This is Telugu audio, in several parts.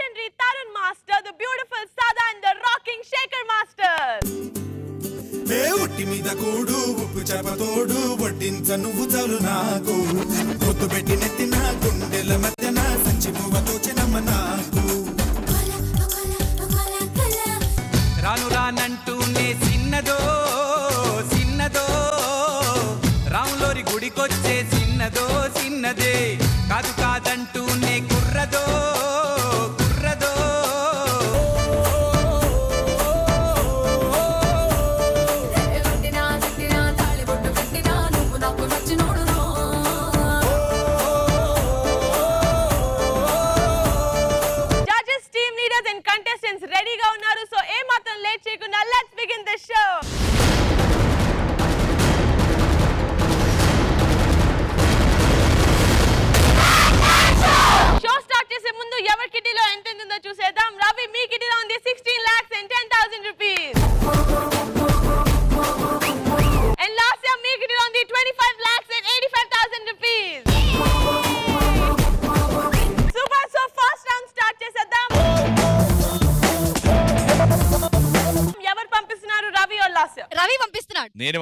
legendary Tarun Master, the beautiful Sada and the rocking Shaker Master. ఏ ఉట్టి మీద కూడు ఉప్పు చేపతోడు వడ్డించ నువ్వు చాలు నాకు. పొద్దు పెట్టి నెత్తిన గుండెల మధ్యన సంచి పువ్వతో చిన్నమ్మ నాకు. రాను రానంటూనే చిన్నదో చిన్నదో రాములోరి గుడికొచ్చే చిన్నదో చిన్నదే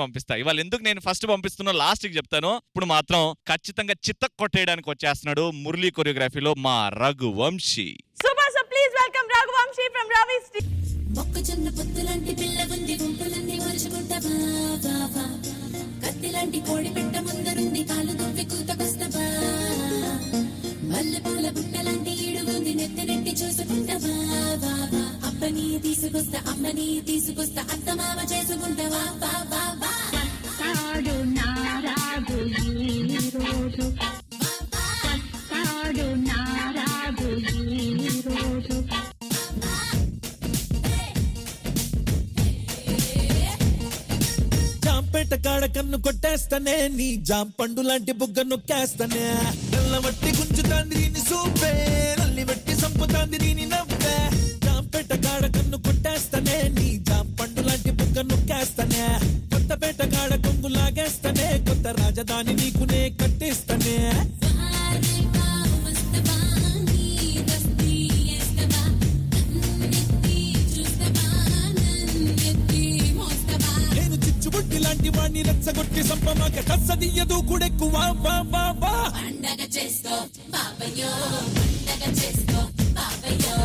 పంపిస్తా. ఇవాళ ఎందుకు నేను ఫస్ట్ పంపిస్తున్నా లాస్ట్కి చెప్తాను. ఇప్పుడు మాత్రం ఖచ్చితంగా చిత్త కొట్టేయడానికి వచ్చేస్తున్నాడు మురళీ కొరియోగ్రఫీలో మా Raghuvamshi. Super so please welcome Raghuvamshi from Ravi మొక్కజొన్న పొత్తులాంటి పిల్ల ఉంది గుంపులన్నీ. కత్తిలాంటి కోడి పెట్ట ముందరుంది కాలు దువ్వి కూతకొస్తావా మల్లెపూల బుట్టలాంటి ఈడు ఉంది నెత్తినెట్టి చూసుకుంటావా వా, వా. అబ్బని తీసుకొస్తా అమ్మని తీసుకొస్తా అత్త మామ చేసుకుంటావా వా, వా, వా. పేట కాడ కన్ను కొట్టేస్తానే నీ జాం పండు లాంటి బుగ్గ నొక్కేస్తానే. నల్లవట్టి గుంజుతాంది దీని సూపే నల్లి వట్టి సంపుతాంది దీని నవ్వే. జాంపేట కాడ కన్ను కొట్టేస్తానే నీ జాం పండు లాంటి బుగ్గ నొక్కేస్తానే. కొత్తపేట కాడ కొంగు లాగేస్తానే కొత్త రాజధాని నీకునే కట్టేస్తానే. చిచ్చుబుట్టి వాణ్ణి రెచ్చగొట్టి సంపమాక కస్సదియ్యదు కూడెక్కువ వా వా వా పండగ చేసుకో బాబయ్యో పండగ చేసుకో బాబయ్యో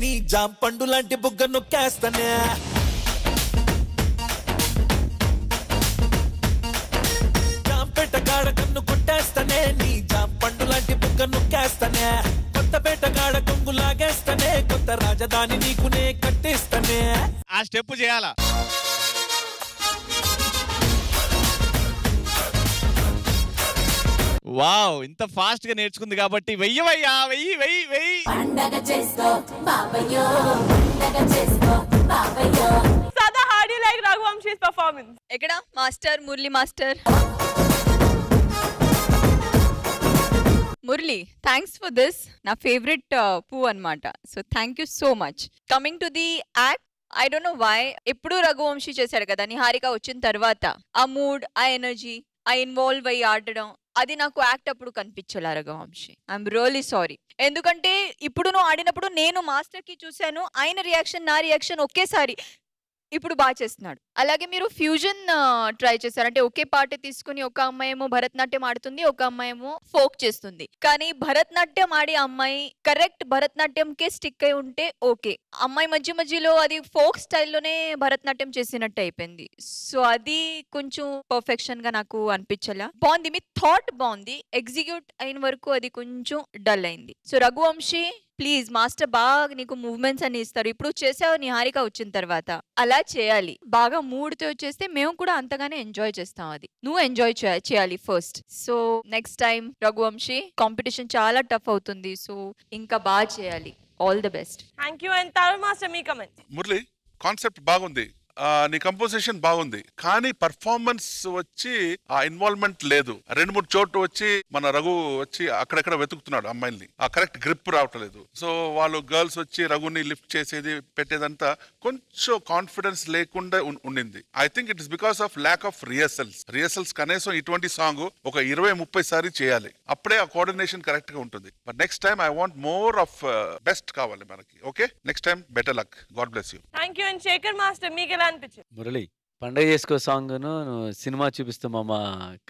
నీ జాం పండు లాంటి బుగ్గ నొక్కేస్తానే. జాంపేట గాడ కన్ను కొట్టేస్తానే నీ జాం పండు లాంటి బుగ్గ నొక్కేస్తానే. కొత్తపేట గాడ కొంగు లాగేస్తానే కొత్త రాజధాని నీకునే కట్టేస్తానే. ఆ స్టెప్ చేయాలా? వావ్ ఇంత ఫాస్ట్గా నేర్చుకుంది కాబట్టి వెయ్యవయ్యా వెయ్యి వెయ్యి వెయ్యి. పండగ చేసుకో బాబయ్యో పండగ చేసుకో బాబయ్యో. Do you like Raghuvansh's performance? ఎక్కడ? Master Murali master. Murali thanks for this నా ఫేవరెట్ పూ అన్నమాట. So thank you so much coming to the act I don't know why ఎప్పుడు రఘువంశీ చేశాడు కదా నిహారిక వచ్చిన తర్వాత. ఆ మూడ్ ఆ ఎనర్జీ ఆ ఇన్వాల్వ్ అయ్యి ఆడడం అది నాకు యాక్ట్ అప్పుడు కనిపించలే రఘువంశీ. ఐఎమ్ రియలీ సారీ ఎందుకంటే ఇప్పుడు నువ్వు ఆడినప్పుడు నేను మాస్టర్కి చూశాను ఆయన రియాక్షన్ నా రియాక్షన్ ఒకేసారి. ఇప్పుడు బాగా చేస్తున్నాడు. అలాగే మీరు ఫ్యూజన్ ట్రై చేశారు. అంటే ఒకే పాట తీసుకుని ఒక అమ్మాయి ఏమో భరతనాట్యం ఆడుతుంది ఒక అమ్మాయి ఏమో ఫోక్ చేస్తుంది. కానీ భరతనాట్యం ఆడే అమ్మాయి కరెక్ట్ భరతనాట్యంకే స్టిక్ అయి ఉంటే ఓకే. అమ్మాయి మధ్య మధ్యలో అది ఫోక్ స్టైల్లోనే భరతనాట్యం చేసినట్టు అయిపోయింది. సో అది కొంచెం పర్ఫెక్షన్గా నాకు అనిపించలా. బాగుంది. మీ థాట్ బాగుంది. ఎగ్జిక్యూట్ అయిన వరకు అది కొంచెం డల్ అయింది. సో రఘువంశీ ప్లీజ్ మాస్టర్ బాగా నీకు మూవ్మెంట్స్ అని ఇస్తారు. ఇప్పుడు చేసావు నిహారిక వచ్చిన తర్వాత. అలా చేయాలి. బాగా మూడ్తో చేస్తే మేము కూడా అంతగానే ఎంజాయ్ చేస్తాం అది. నువ్వు ఎంజాయ్ చేయాలి first so next time Raghuvamshi competition చాలా టఫ్ అవుతుంది. సో ఇంకా బాగా చేయాలి. All the best you. And Taru Master, me comment. Murali concept బాగుంది. నీ కంపోజిషన్ బాగుంది. కానీ పర్ఫార్మెన్స్ వచ్చి ఆ ఇన్వాల్వ్మెంట్ లేదు. రెండు మూడు చోట్ల వచ్చి మన రఘు వచ్చి అక్కడెక్కడ వెతుకుతున్నాడు అమ్మాయిల్ని. ఆ కరెక్ట్ గ్రిప్ రావట్లేదు. సో వాళ్ళు గర్ల్స్ వచ్చి రఘుని లిఫ్ట్ చేసేది పెట్టేదంతా కొంచెం కాన్ఫిడెన్స్ లేకుండా ఉండింది. I think it is because of lack of rehearsals rehearsals కనీసం ఇటువంటి సాంగ్ ఒక ఇరవై ముప్పై సారి చేయాలి. అప్పుడే ఆ కోఆర్డినేషన్ కరెక్ట్గా ఉంటుంది. But next time I want more of best కావాలి మనకి. Okay next time better luck god bless you thank you and Shekhar master మీకు ఎలా అనిపించింది. మురళి పండగ చేసుకో సాంగ్ సినిమా చూపిస్తూ మామ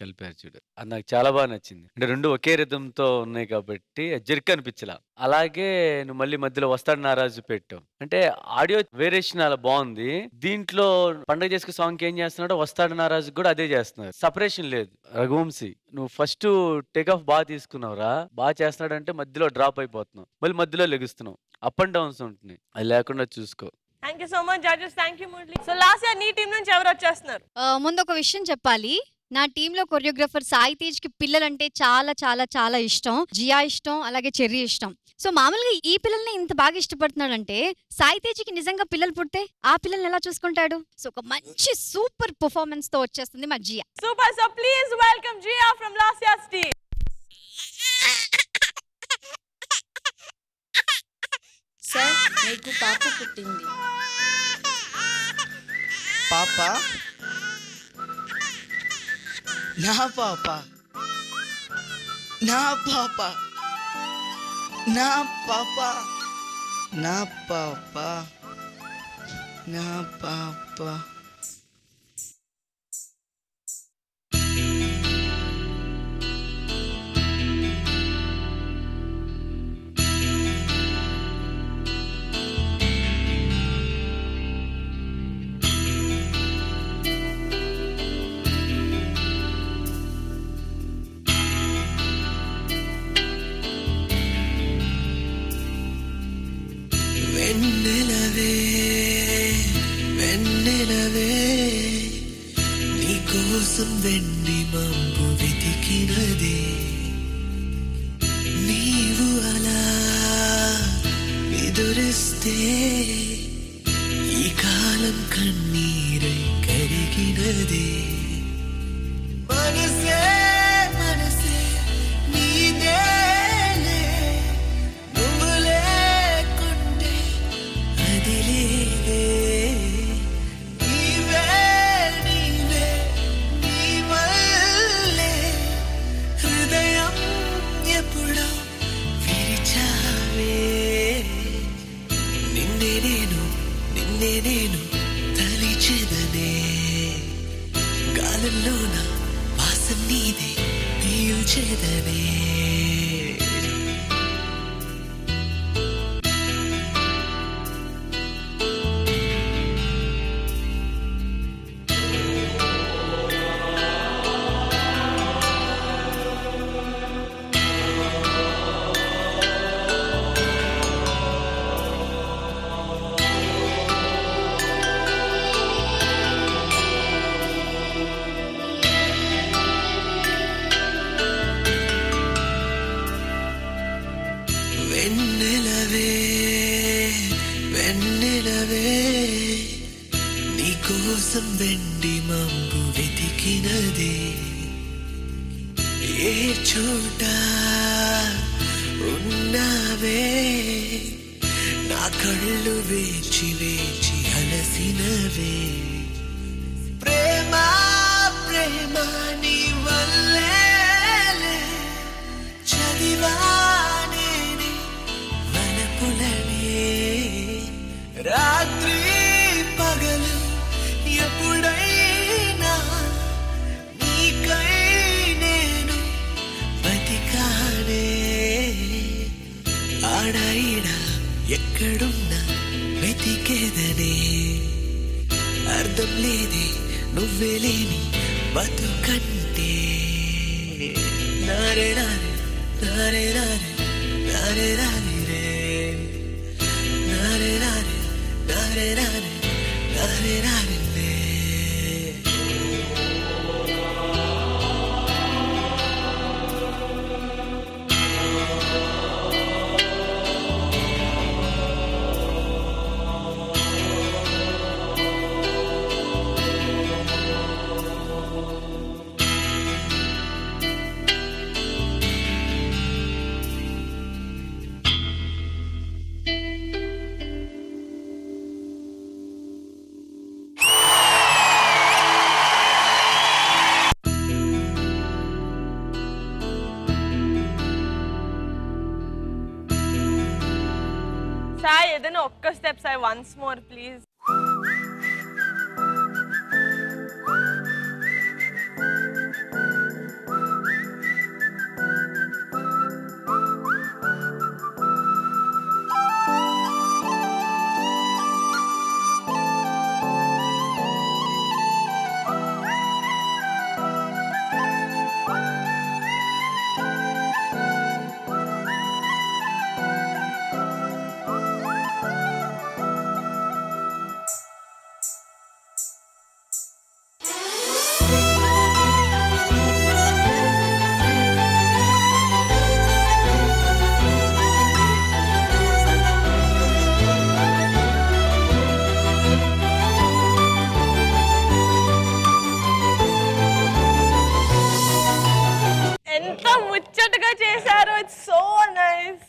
కలిపారు చూడు. అది నాకు చాలా బాగా నచ్చింది. అంటే రెండు ఒకే రిథంతో తో ఉన్నాయి కాబట్టి జర్క్ అనిపించలా అలాగే నువ్వు మళ్ళీ మధ్యలో వస్తాడు నారాజు పెట్టావు అంటే ఆడియో వేరియేషన్ అలా బాగుంది. దీంట్లో పండగ చేసుకో సాంగ్ ఏం చేస్తున్నాడో వస్తాడు నారాజు కూడా అదే చేస్తున్నారు. సపరేషన్ లేదు. రఘువంశీ నువ్వు ఫస్ట్ టేక్ ఆఫ్ బాగా తీసుకున్నావురా. బాగా చేస్తున్నాడంటే మధ్యలో డ్రాప్ అయిపోతున్నావు. మళ్ళీ మధ్యలో లెగుస్తున్నావు. అప్ అండ్ డౌన్స్ ఉంటున్నాయి. అది లేకుండా చూసుకో. Thank you so much judges thank you Murali so last year నీ టీం నుంచి ఎవరు వచ్చేస్తున్నారు? ఆ, ముందు ఒక విషయం చెప్పాలి. నా టీంలో కొరియోగ్రాఫర్ సాయి తేజ్కి పిల్లలంటే చాలా చాలా చాలా ఇష్టం. జియా ఇష్టం అలాగే చెర్రీ ఇష్టం. సో మామూలుగా ఈ పిల్లల్ని ఇంత బాగా ఇష్టపడుతున్నాడంటే సాయి తేజ్కి నిజంగా పిల్లలు పుడితే ఆ పిల్లల్ని ఎలా చూసుకుంటాడు? సో ఒక మంచి సూపర్ పర్ఫార్మెన్స్తో వచ్చేస్తుంది మా Jiya. Super so please welcome Jiya from last year's team sir మీకు పాప పుట్టింది. పాప? నా పాప? నా పాప? నా పాప? నా పాప? నా పాప? వెన్నెలవే వెన్నెలవే నీకోసం వెన్ని మబ్బు వెతికినదే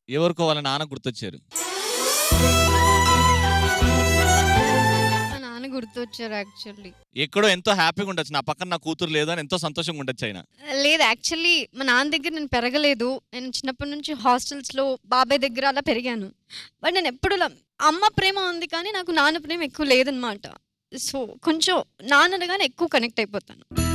ఎవరికో వాళ్ళ నాన్న గుర్తొచ్చారు. మా నాన్న గుర్తొచ్చారు యాక్చువల్లీ. ఎక్కడో ఎంతో హ్యాపీగా ఉండొచ్చు. నా పక్కన నా కూతురు లేదు అని ఎంతో సంతోషంగా ఉండొచ్చు ఆయన. లేదు యాక్చువల్లీ మా నాన్న దగ్గర నేను పెరగలేదు. నేను చిన్నప్పటి నుంచి హాస్టల్స్లో బాబాయ్ దగ్గర అలా పెరిగాను. బట్ నేను ఎప్పుడు ఇలా- అమ్మ ప్రేమ ఉంది కానీ నాకు నాన్న ప్రేమ ఎక్కువ లేదనమాట సో కొంచెం నాన్నగానే ఎక్కువ కనెక్ట్ అయిపోతాను.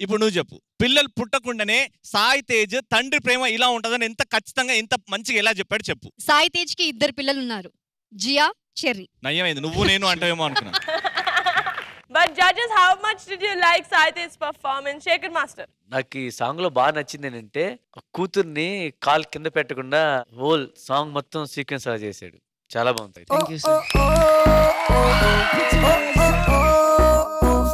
ఇప్పుడు నువ్వు చెప్పు పిల్లలు పుట్టకుండానే సాయి తేజ్ తండ్రి ప్రేమ ఇలా ఉంటుందని ఎంత ఖచ్చితంగా ఎంత మంచిగా ఎలా చెప్పాడు చెప్పు సాయి తేజ్కి ఇద్దరు పిల్లలు ఉన్నారు జియా చెర్రీ నయ్యమైంది నువ్వు నేను అంటావేమో అనుకున్నా but judges how much did you like Sai Tej performance Shekhar master నాకు ఈ సాంగ్లో బాగా నచ్చింది ఏంటంటే ఆ కూతుర్ని కాల్ కింద పెట్టకుండా హోల్ సాంగ్ మొత్తం సీక్వెన్స్ అలా చేశాడు చాలా బాగుంది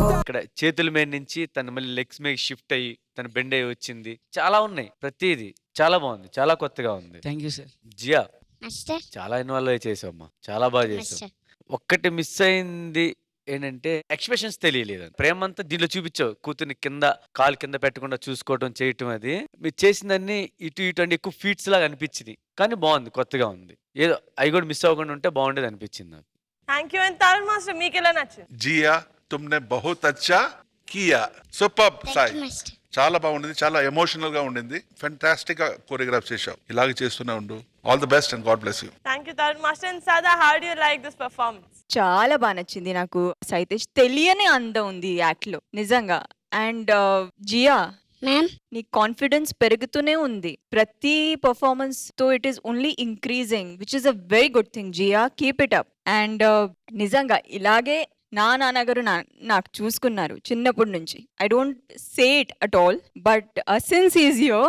ఇక్కడ చేతుల మీద నుంచి తను మళ్ళీ లెగ్స్ మీద షిఫ్ట్ అయ్యి తను బెండ్ అయ్యి వచ్చింది. చాలా ఉన్నాయి. ప్రతిదీ చాలా బాగుంది. చాలా కొత్తగా ఉంది. Thank you sir. Jiya master. చాలా ఇన్వాల్వ్ అయ్యి చేసావమ్మా. చాలా బాగా చేసావు. మాస్టర్. ఒక్కటి మిస్ అయింది ఏంటంటే ఎక్స్ప్రెషన్స్ తెలియలేదు. ప్రేమ అంతా దీంట్లో చూపించావు. కూతుర్ని కింద కాలు కింద పెట్టకుండా చూసుకోవటం చేయటం అది. మీరు చేసిందన్నీ ఇటు ఇటు అంటే ఎక్కువ ఫీట్స్ లాగా అనిపించింది. కానీ బాగుంది. కొత్తగా ఉంది. ఏదో అవి కూడా మిస్ అవ్వకుండా ఉంటే బాగుండేది అనిపించింది నాకు. Thank you and Tarun master మీకు ఎలా నచ్చింది? जिया తుమ్నే బహుత్ అచ్చా కియా సూపర్ సాయి చాలా బాగుండింది చాలా ఎమోషనల్గా ఉండింది ఫెంటాస్టిక్గా కోరియోగ్రాఫ్ చేశావు। ఇలాగ చేస్తూనే ఉండు. All the best and god bless you thank you Tarun master and Sada how do you like this performance చాలా బాగా నచ్చింది నాకు. సైతేష్ తెలియని అందం ఉంది ఈ యాక్ట్లో నిజంగా. అండ్ uh, జియా మ్యామ్ నీ కాన్ఫిడెన్స్ పెరుగుతూనే ఉంది. ప్రతి పర్ఫార్మెన్స్తో it is only increasing which is a very good thing Jiya. Keep it up and నిజంగా ఇలాగే నా నాన్నగారు నా నాకు చూసుకున్నారు చిన్నప్పటి నుంచి. I don't say it at all but since is yo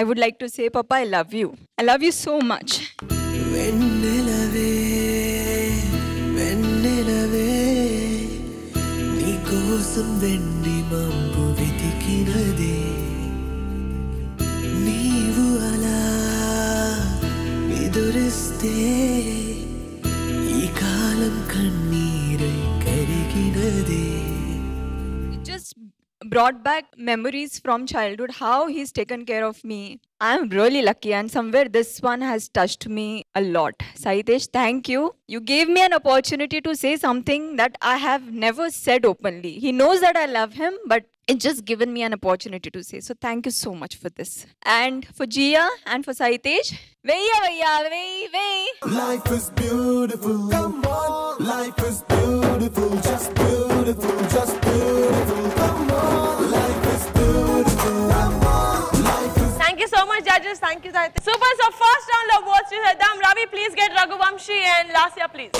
I would like to say papa I love you I love you so much వెన్నెలవే వెండి మంపు వెతికినదే. నీవు అలా ఎదురిస్తే brought back memories from childhood how he's taken care of me i'm really lucky and somewhere this one has touched me a lot saitesh thank you you gave me an opportunity to say something that i have never said openly he knows that i love him but it's just given me an opportunity to say so thank you so much for this and for gia and for saitesh veya veya vey vey Life is beautiful. Come on. Life is beautiful. Just beautiful. So much judges thank you super so first రౌండ్లో ఓట్స్ చేద్దాం Ravi please get Raghuvanshi and Lasya please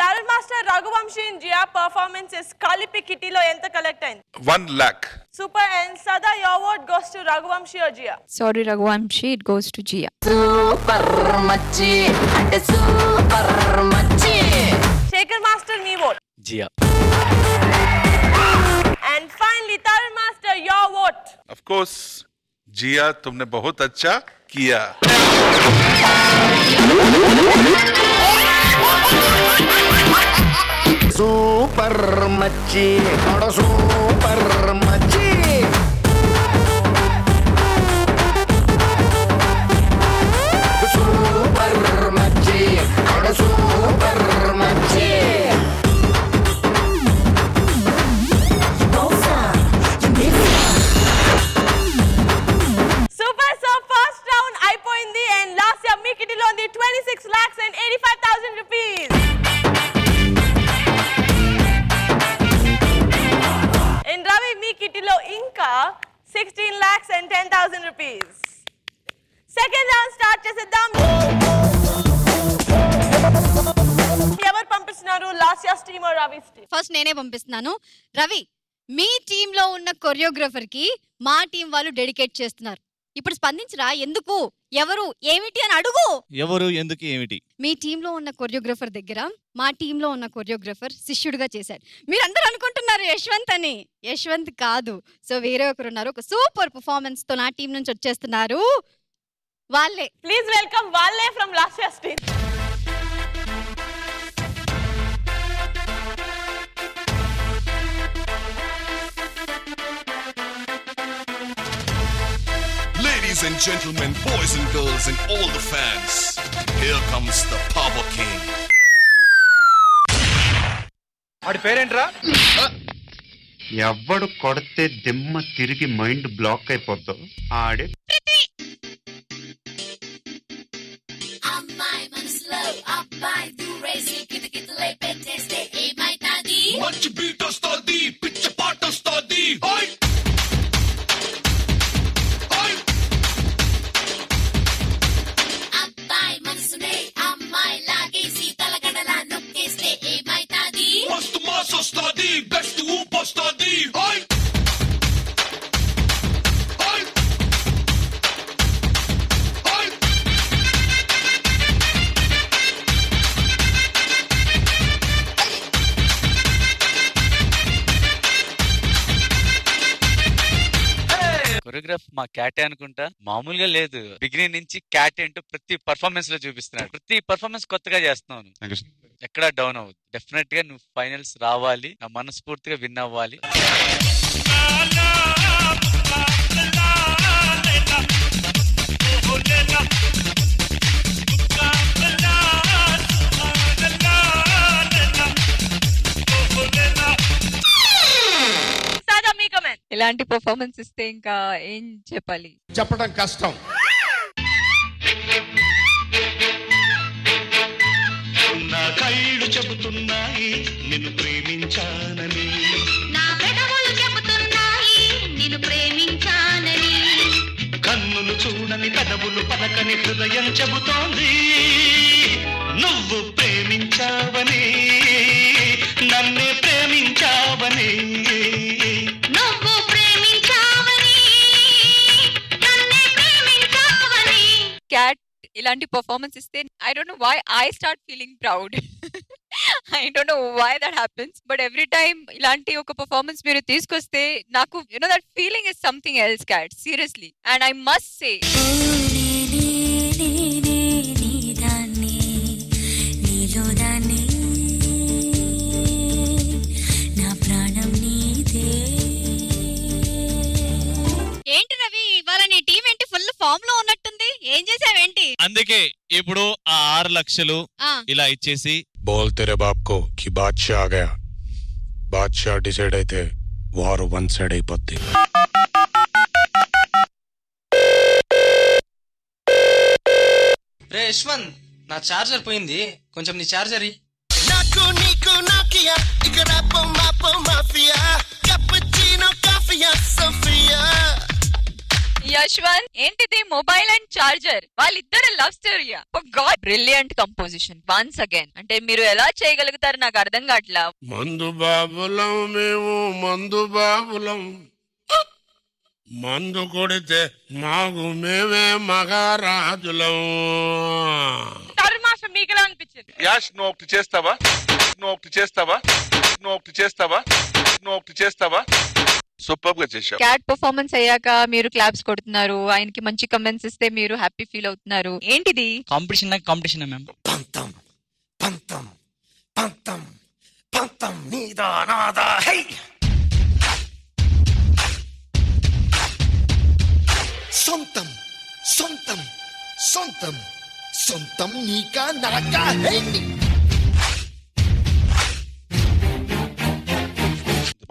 Tarun master Raghuvanshi and Jiya performances కలిపి కిటీలో ఎంత కలెక్ట్ అయింది? One lakh super and Sada your word goes to Raghuvanshi or Jiya sorry raghuvanshi it goes to gia Shekhar master me vote Jiya and finally Tarun master your vote of course Jiya तुमने बहुत अच्छा किया। सुपर मच्छी सुपर मच्छी అండ్ మీ ఉంది twenty six lakhs and eighty five thousand rupees and Ravi మీ కిటిలో ఇంకా sixteen lakhs and ten thousand rupees second round start చేసేద్దాం. ఎవరు పంపిస్తున్నారు? Last as team Ravi first నేనే పంపిస్తున్నాను. రవి మీ టీంలో ఉన్న కొరియోగ్రఫర్కి మా టీం వాళ్ళు డెడికేట్ చేస్తున్నారు. ఇప్పుడు స్పందించరా? ఎందుకు? ఎవరు ఏమిటి అని అడుగు. ఎవరు ఎందుకు ఏమిటి? మీ టీంలో ఉన్న కొరియోగ్రఫర్ దగ్గర మా టీంలో ఉన్న కొరియోగ్రఫర్ శిష్యుడిగా చేశాడు మీరందరూ అనుకుంటున్నారు యశ్వంత్ అని. యశ్వంత్ కాదు. సో వేరే ఒకరు ఉన్నారు. ఒక సూపర్ పర్ఫార్మెన్స్తో నా టీం నుంచి వచ్చేస్తున్నారు వాళ్ళే. ప్లీజ్ వెల్కమ్ వాళ్ళే from last Ladies and gentlemen, boys and girls, and all the fans, here comes the Power King. వాడి పేరేంట్రా? ఎవ్వడు కొడితే దిమ్మ తిరిగి మైండ్ బ్లాక్ అయిపోద్దో ఆడే. మంచి బీట్ వస్తుంది పిచ్చ పాట వస్తుంది. వస్తుంది కొరియోగ్రాఫ్ మా క్యాటే అనుకుంటా. మామూలుగా లేదు. బిగినింగ్ నుంచి క్యాట్ ఏంటో ప్రతి పర్ఫార్మెన్స్లో చూపిస్తున్నాడు. ప్రతి పర్ఫార్మెన్స్ కొత్తగా చేస్తున్నావు నువ్వు. ఎక్కడా డౌన్ అవ్వదు డెఫినెట్గా నువ్వు ఫైనల్స్ రావాలి. నా మనస్ఫూర్తిగా విన్ అవ్వాలి. ఇలాంటి పర్ఫార్మెన్స్ ఇస్తే ఇంకా ఏం చెప్పాలి? చెప్పడం కష్టం. కళ్ళు చెబుతున్నాయి నిన్ను ప్రేమించానని. నా పెదవులు చెబుతున్నాయి నిన్ను ప్రేమించానని. కన్నులు చూడని పెదవులు పలకని హృదయం చెబుతోంది నువ్వు ప్రేమించావని నన్నే ప్రేమించావని. నువ్వు ప్రేమించావని నన్నే ప్రేమించావని. క్యాట్ ఇలాంటి పర్ఫార్మెన్స్ ఇస్తే I don't know why I start feeling proud I don't know why that happens but every time ఇలాంటి ఒక పర్ఫార్మెన్స్ మీరు తీసుకొస్తే నాకు you know that feeling is something else Cat seriously and I must say ఏంటి రవి? ఇవాళ నీ టీం ఏంటి? ఫుల్ ఫామ్లో ఉన్నట్టుంది. ఏం చేసావేంటి? అందుకే ఇప్పుడు ఆ ఆరు లక్షలు ఇలా ఇచ్చేసి బోల్ తెరే బాప్కో కి బాద్షా ఆ బాద్షా డిసైడ్ అయితే వారు వన్ సైడ్ అయిపోద్ది. రే యశ్వంత్ నా చార్జర్ పోయింది. కొంచెం నీ చార్జర్ నాకు నీకు నాకియా. ఇక్కడ రాపో మాపో మాఫియా. కప్పుచీనో కాఫియా సోఫియా. యశ్వంత్ ఏంటిది? Mobile and charger. వాళ్ళిద్దరు love స్టోరీయా God! Brilliant composition once again. అంటే మీరు ఎలా చేయగలుగుతారు నాకు అర్థం కావట్లా. మందు బాబులం మేము మందు బాబులం. మందు కొడితే మాకు మేమే మగారాజులం తరుమాష మీకెలా అనిపించింది? యాష్ నువ్వు ఒకటి చేస్తావా? నువ్వు ఒకటి చేస్తావా? నువ్వు ఒకటి చేస్తావా? నువ్వు ఒకటి చేస్తావా? సూపర్గా చేశావు. క్యాట్ పర్ఫార్మెన్స్ అయ్యాక మీరు క్లాప్స్ కొడుతున్నారు. ఆయనకి మంచి కమెంట్స్ ఇస్తే మీరు హ్యాపీ ఫీల్ అవుతున్నారు. ఏంటిది? కాంపిటీషన్ నాకు కాంపిటీషన్ మ్యామ్ పంతం పంతం పంతం పంతం నీదా నాదా హై! సొంతం సొంతం సొంతం సొంతం నీకా నరకా హై!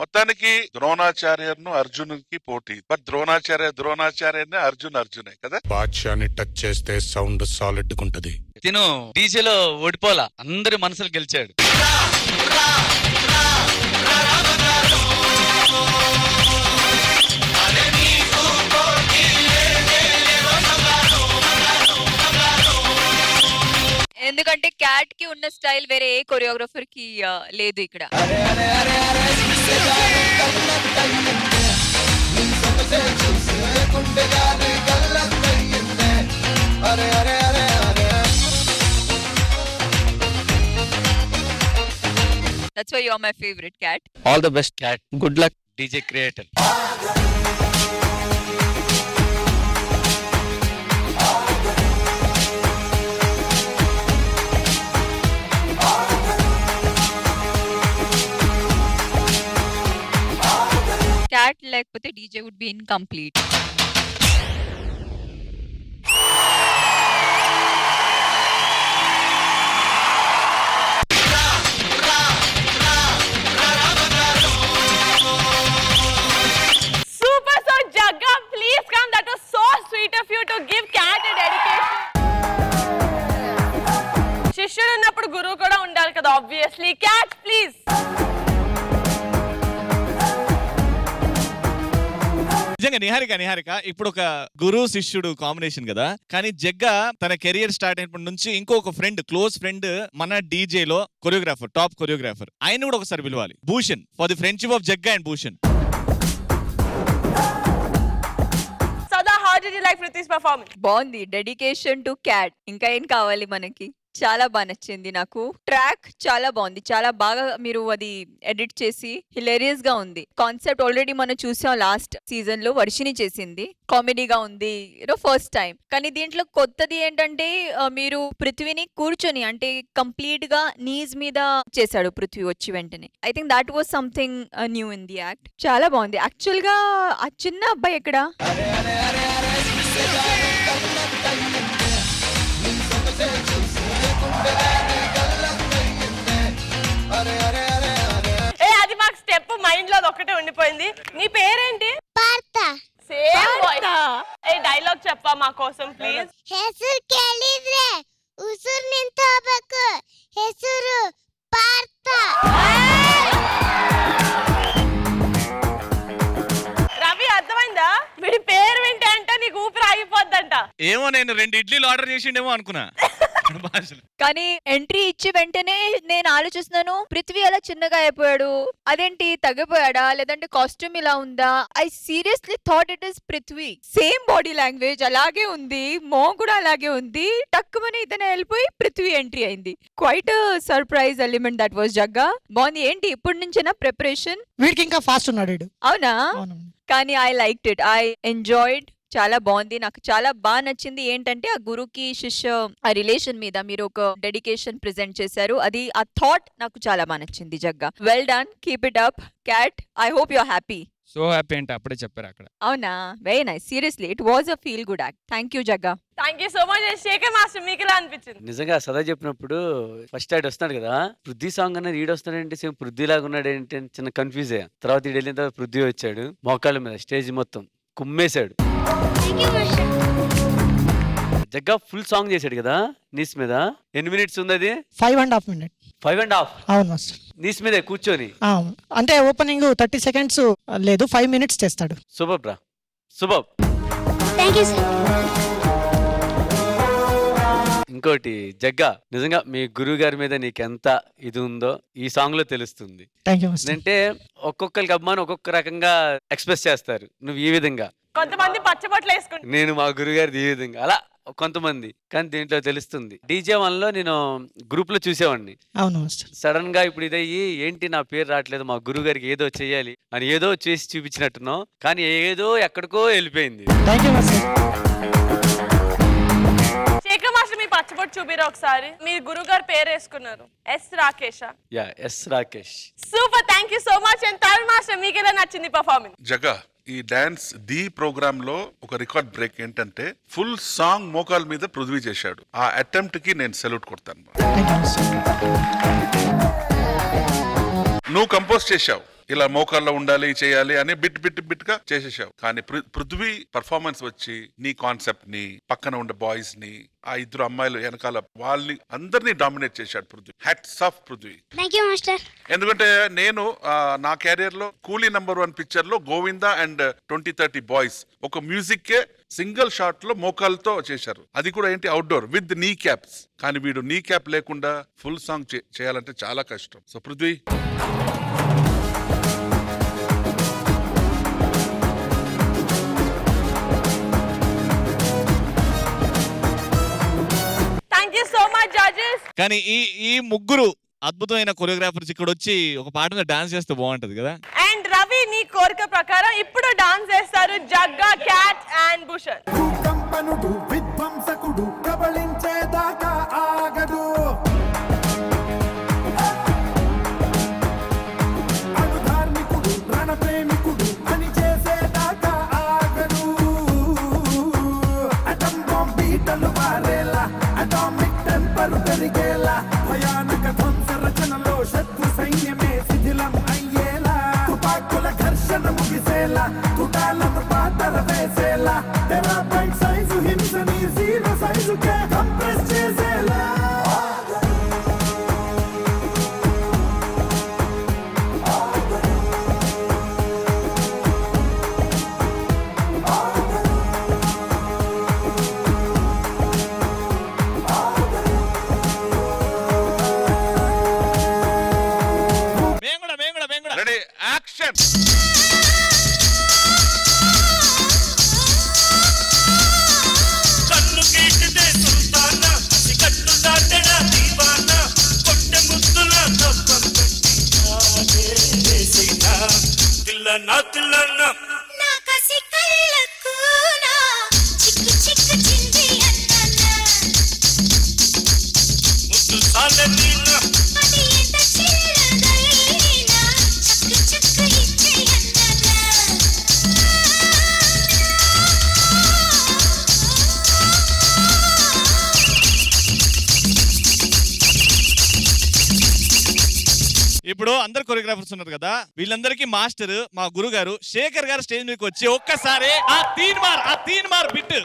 మొత్తానికి ద్రోణాచార్యను అర్జునుకి పోటీ. బట్ ద్రోణాచార్య ద్రోణాచార్యనే అర్జున్ అర్జునే కదా? బాద్షాని టచ్ చేస్తే సౌండ్ సాలిడ్ ఉంటది తిను డీజేలో ఓడిపోలా అందరి మనసులు గెలిచాడు. ఎందుకంటే క్యాట్కి ఉన్న స్టైల్ వేరే ఏ కొరియోగ్రఫర్కి లేదు ఇక్కడ. That's why you are my favourite Cat all the best Cat good luck DJ that లేకపోతే DJ would be incomplete super so please come that sweet of you Cat dedication శిష్యుడు ఉన్నప్పుడు గురువు కూడా ఉండాలి కదా ఆబ్వియస్లీ క్యాట్ ప్లీజ్ నిజంగా నిహారిక నిహారిక ఇప్పుడు ఒక గురు శిష్యుడు కాంబినేషన్ కదా. కానీ జగ్గ తన కెరియర్ స్టార్ట్ అయినప్పటి నుంచి ఇంకొక ఫ్రెండ్ క్లోజ్ ఫ్రెండ్ మన డీజే లో కొరియోగ్రాఫర్ టాప్ కొరియోగ్రాఫర్ ఆయన కూడా ఒకసారి పిలవాలి. Bhushan for the friendship of Jagga and Bhushan. Sada how did you like Preethi's performance బాగుంది. డెడికేషన్ టు క్యాట్ ఇంకా ఏం కావాలి మనకి? చాలా బాగా నచ్చింది నాకు ట్రాక్ చాలా బాగుంది చాలా బాగా మీరు అది ఎడిట్ చేసి హిలేరియస్గా ఉంది కాన్సెప్ట్ ఆల్రెడీ మనం చూసాం లాస్ట్ సీజన్లో వర్షిని చేసింది కామెడీగా ఉంది యూనో ఫస్ట్ టైం కానీ దీంట్లో కొత్తది ఏంటంటే మీరు పృథ్వీని కూర్చొని అంటే కంప్లీట్గా నీజ్ మీద చేశాడు పృథ్వీ వచ్చి వెంటనే I think that was something new in the act చాలా బాగుంది యాక్చువల్గా ఆ చిన్న అబ్బాయి ఎక్కడ మాకు స్టెప్ మైండ్ లో అది ఒక్కటే ఉండిపోయింది నీ పేరేంటి పాడతా సేమ్ వాయిస్ ఏ డైలాగ్ చెప్పా మా కోసం ప్లీజ్ ಹೆಸರು ಕೇಳಿದ್ರೆ ಉಸುರು ನಿಂತು ಹೋಗ್ಬೇಕು ಹೆಸರು ಪಾರ್ಥ రవి అర్థమైందా వీడి పేరు వింటే అంటే నీకు ఊపిరి ఏమో నేను రెండు ఇడ్లీలు ఆర్డర్ చేసిండేమో అనుకున్నా. కానీ ఎంట్రీ ఇచ్చి వెంటనే నేను ఆలోచిస్తున్నాను పృథ్వీ అలా చిన్నగా అయిపోయాడు అదేంటి తగ్గిపోయాడా లేదంటే కాస్ట్యూమ్ ఇలా ఉందా? I seriously thought it is Prithvi. Same body language అలాగే ఉంది మో కూడా అలాగే ఉంది టక్కుమని ఇతనే వెళ్ళిపోయి పృథ్వీ ఎంట్రీ అయింది. Quite surprise element that was Jagga. బాగుంది ఏంటి ఇప్పటి నుంచేనా ప్రిపరేషన్ వీడికి ఇంకా ఫాస్ట్ ఉన్నాడు అవునా? కానీ I like it I enjoyed చాలా బాగుంది. నాకు చాలా బాగా నచ్చింది ఏంటంటే ఆ గురుకి శిష్య ఆ రిలేషన్ మీద మీరు ఒక డెడికేషన్ ప్రెజెంట్ చేశారు. అది ఆ థాట్ నాకు చాలా బాగా నచ్చింది Jagga. Well done keep it up Cat I hope you happy so happy అంటే అప్పుడే చెప్పారు అక్కడ. అవునా? Very nice seriously it was a feel good act thank you Jagga. Thank you so much Shekhar master మీకు ఎలా అనిపించింది. నిజంగా సదా చెప్పినప్పుడు ఫస్ట్ ఆడు వస్తున్నాడు కదా. పృథ్వీ సాంగ్ అన్నది ఈడు వస్తున్నాడంటే సేమ్ పృథ్వీ లాగా ఉన్నాడు ఏంటి అని చిన్న కన్ఫ్యూజ్ అయ్యా. తర్వాత ఈడు వెళ్ళిన తర్వాత పృథ్వీ వచ్చాడు. మోకాళ్ళ మీద స్టేజ్ మొత్తం కుమ్మేశాడు. జగ్గా ఫుల్ సాంగ్ చేశాడు కదా నీస్ మీద. ఎన్ని మినిట్స్ ఉంది అది? Five and half minute five and half అవును మాస్టర్. నీస్ మీద కూర్చొని? అంటే ఓపెనింగ్ థర్టీ సెకండ్స్ లేదు ఫైవ్ మినిట్స్ చేస్తాడు. సూపర్ రా. సూపర్ ఇంకోటి జగ్గా నిజంగా మీ గురువు గారి మీద నీకెంత ఇది ఉందో ఈ సాంగ్లో తెలుస్తుంది. Thank you master. అంటే ఒక్కొక్కరికి అభిమానం ఒక్కొక్క రకంగా ఎక్స్ప్రెస్ చేస్తారు. నువ్వు ఈ విధంగా. కొంతమంది పచ్చబొట్లు వేసుకుంటారు. నేను మా గురుగారిది ఈ విధంగా అలా కొంతమంది. కానీ దీంట్లో తెలుస్తుంది. డీజే వన్లో నేను గ్రూప్లో చూసేవాడిని. అవును మాస్టర్. సడన్గా ఇప్పుడు ఇదయ్యి ఏంటి నా పేరు రావట్లేదు మా గురువు గారికి ఏదో చెయ్యాలి అని ఏదో చేసి చూపించినట్టున్నావు. కానీ ఏదో ఎక్కడికో వెళ్ళిపోయింది. Thank you master. Shekhar master మీ పచ్చబొట్టు చూపిరా ఒకసారి. మీ గురువు గారు పేరు వేసుకున్నారు. Yes Rakesh. Yeah yes Rakesh. Super thank you so much. And Tarun master మీకు ఎలా నచ్చింది పర్ఫార్మెన్స్ జగ ఈ డాన్స్ ది ప్రోగ్రామ్లో ఒక రికార్డ్ బ్రేక్ ఏంటంటే ఫుల్ సాంగ్ మోకాల్ మీద పృథ్వీ చేశాడు. ఆ అటెంప్ట్కి నేను సెల్యూట్ కొడతాను. నువ్వు కంపోజ్ చేశావు. ఇలా మోకాల్లో ఉండాలి చేయాలి అని బిట్ బిట్ బిట్గా చేసేసావు కానీ పృథ్వీ పర్ఫార్మెన్స్ వచ్చి నీ కాన్సెప్ట్ని పక్కన ఉండే బాయ్స్ని ఆ ఇద్దరు అమ్మాయిలు వెనకాల వాళ్ళని అందరినీ డామినేట్ చేశాడు పృథ్వీ. Hats off Prithvi. ఎందుకంటే నేను నా కెరియర్లో కూలీ నంబర్ వన్ పిక్చర్లో Govinda and twenty thirty boys ఒక మ్యూజిక్ కే సింగిల్ షాట్లో మోకాలతో చేశారు. అది కూడా ఏంటి? అవుట్డోర్ విత్ నీ క్యాప్స్ కానీ వీడు నీ క్యాప్ లేకుండా ఫుల్ సాంగ్ చేయాలంటే చాలా కష్టం. So Prithvi. Thank you so much judges కానీ ఈ ఈ ముగ్గురు అద్భుతమైన కొరియోగ్రాఫర్స్ ఇక్కడ వచ్చి ఒక పాట మీద డాన్స్ చేస్తే బాగుంటది కదా? అండ్ నీ కోరిక ప్రకారం ఇప్పుడు డాన్స్ చేస్తారు జగ్గా క్యాట్ అండ్ భూషణ్ విధ్వంసకుడు ప్రబలించేదాకా ఉన్నారు కదా? వీళ్ళందరికీ మాస్టర్ మా గురుగారు శేఖర్ గారు స్టేజ్ మీకు వచ్చి ఒక్కసారి ఆ తీన్ మార్ ఆ తీన్ మార్ బిట్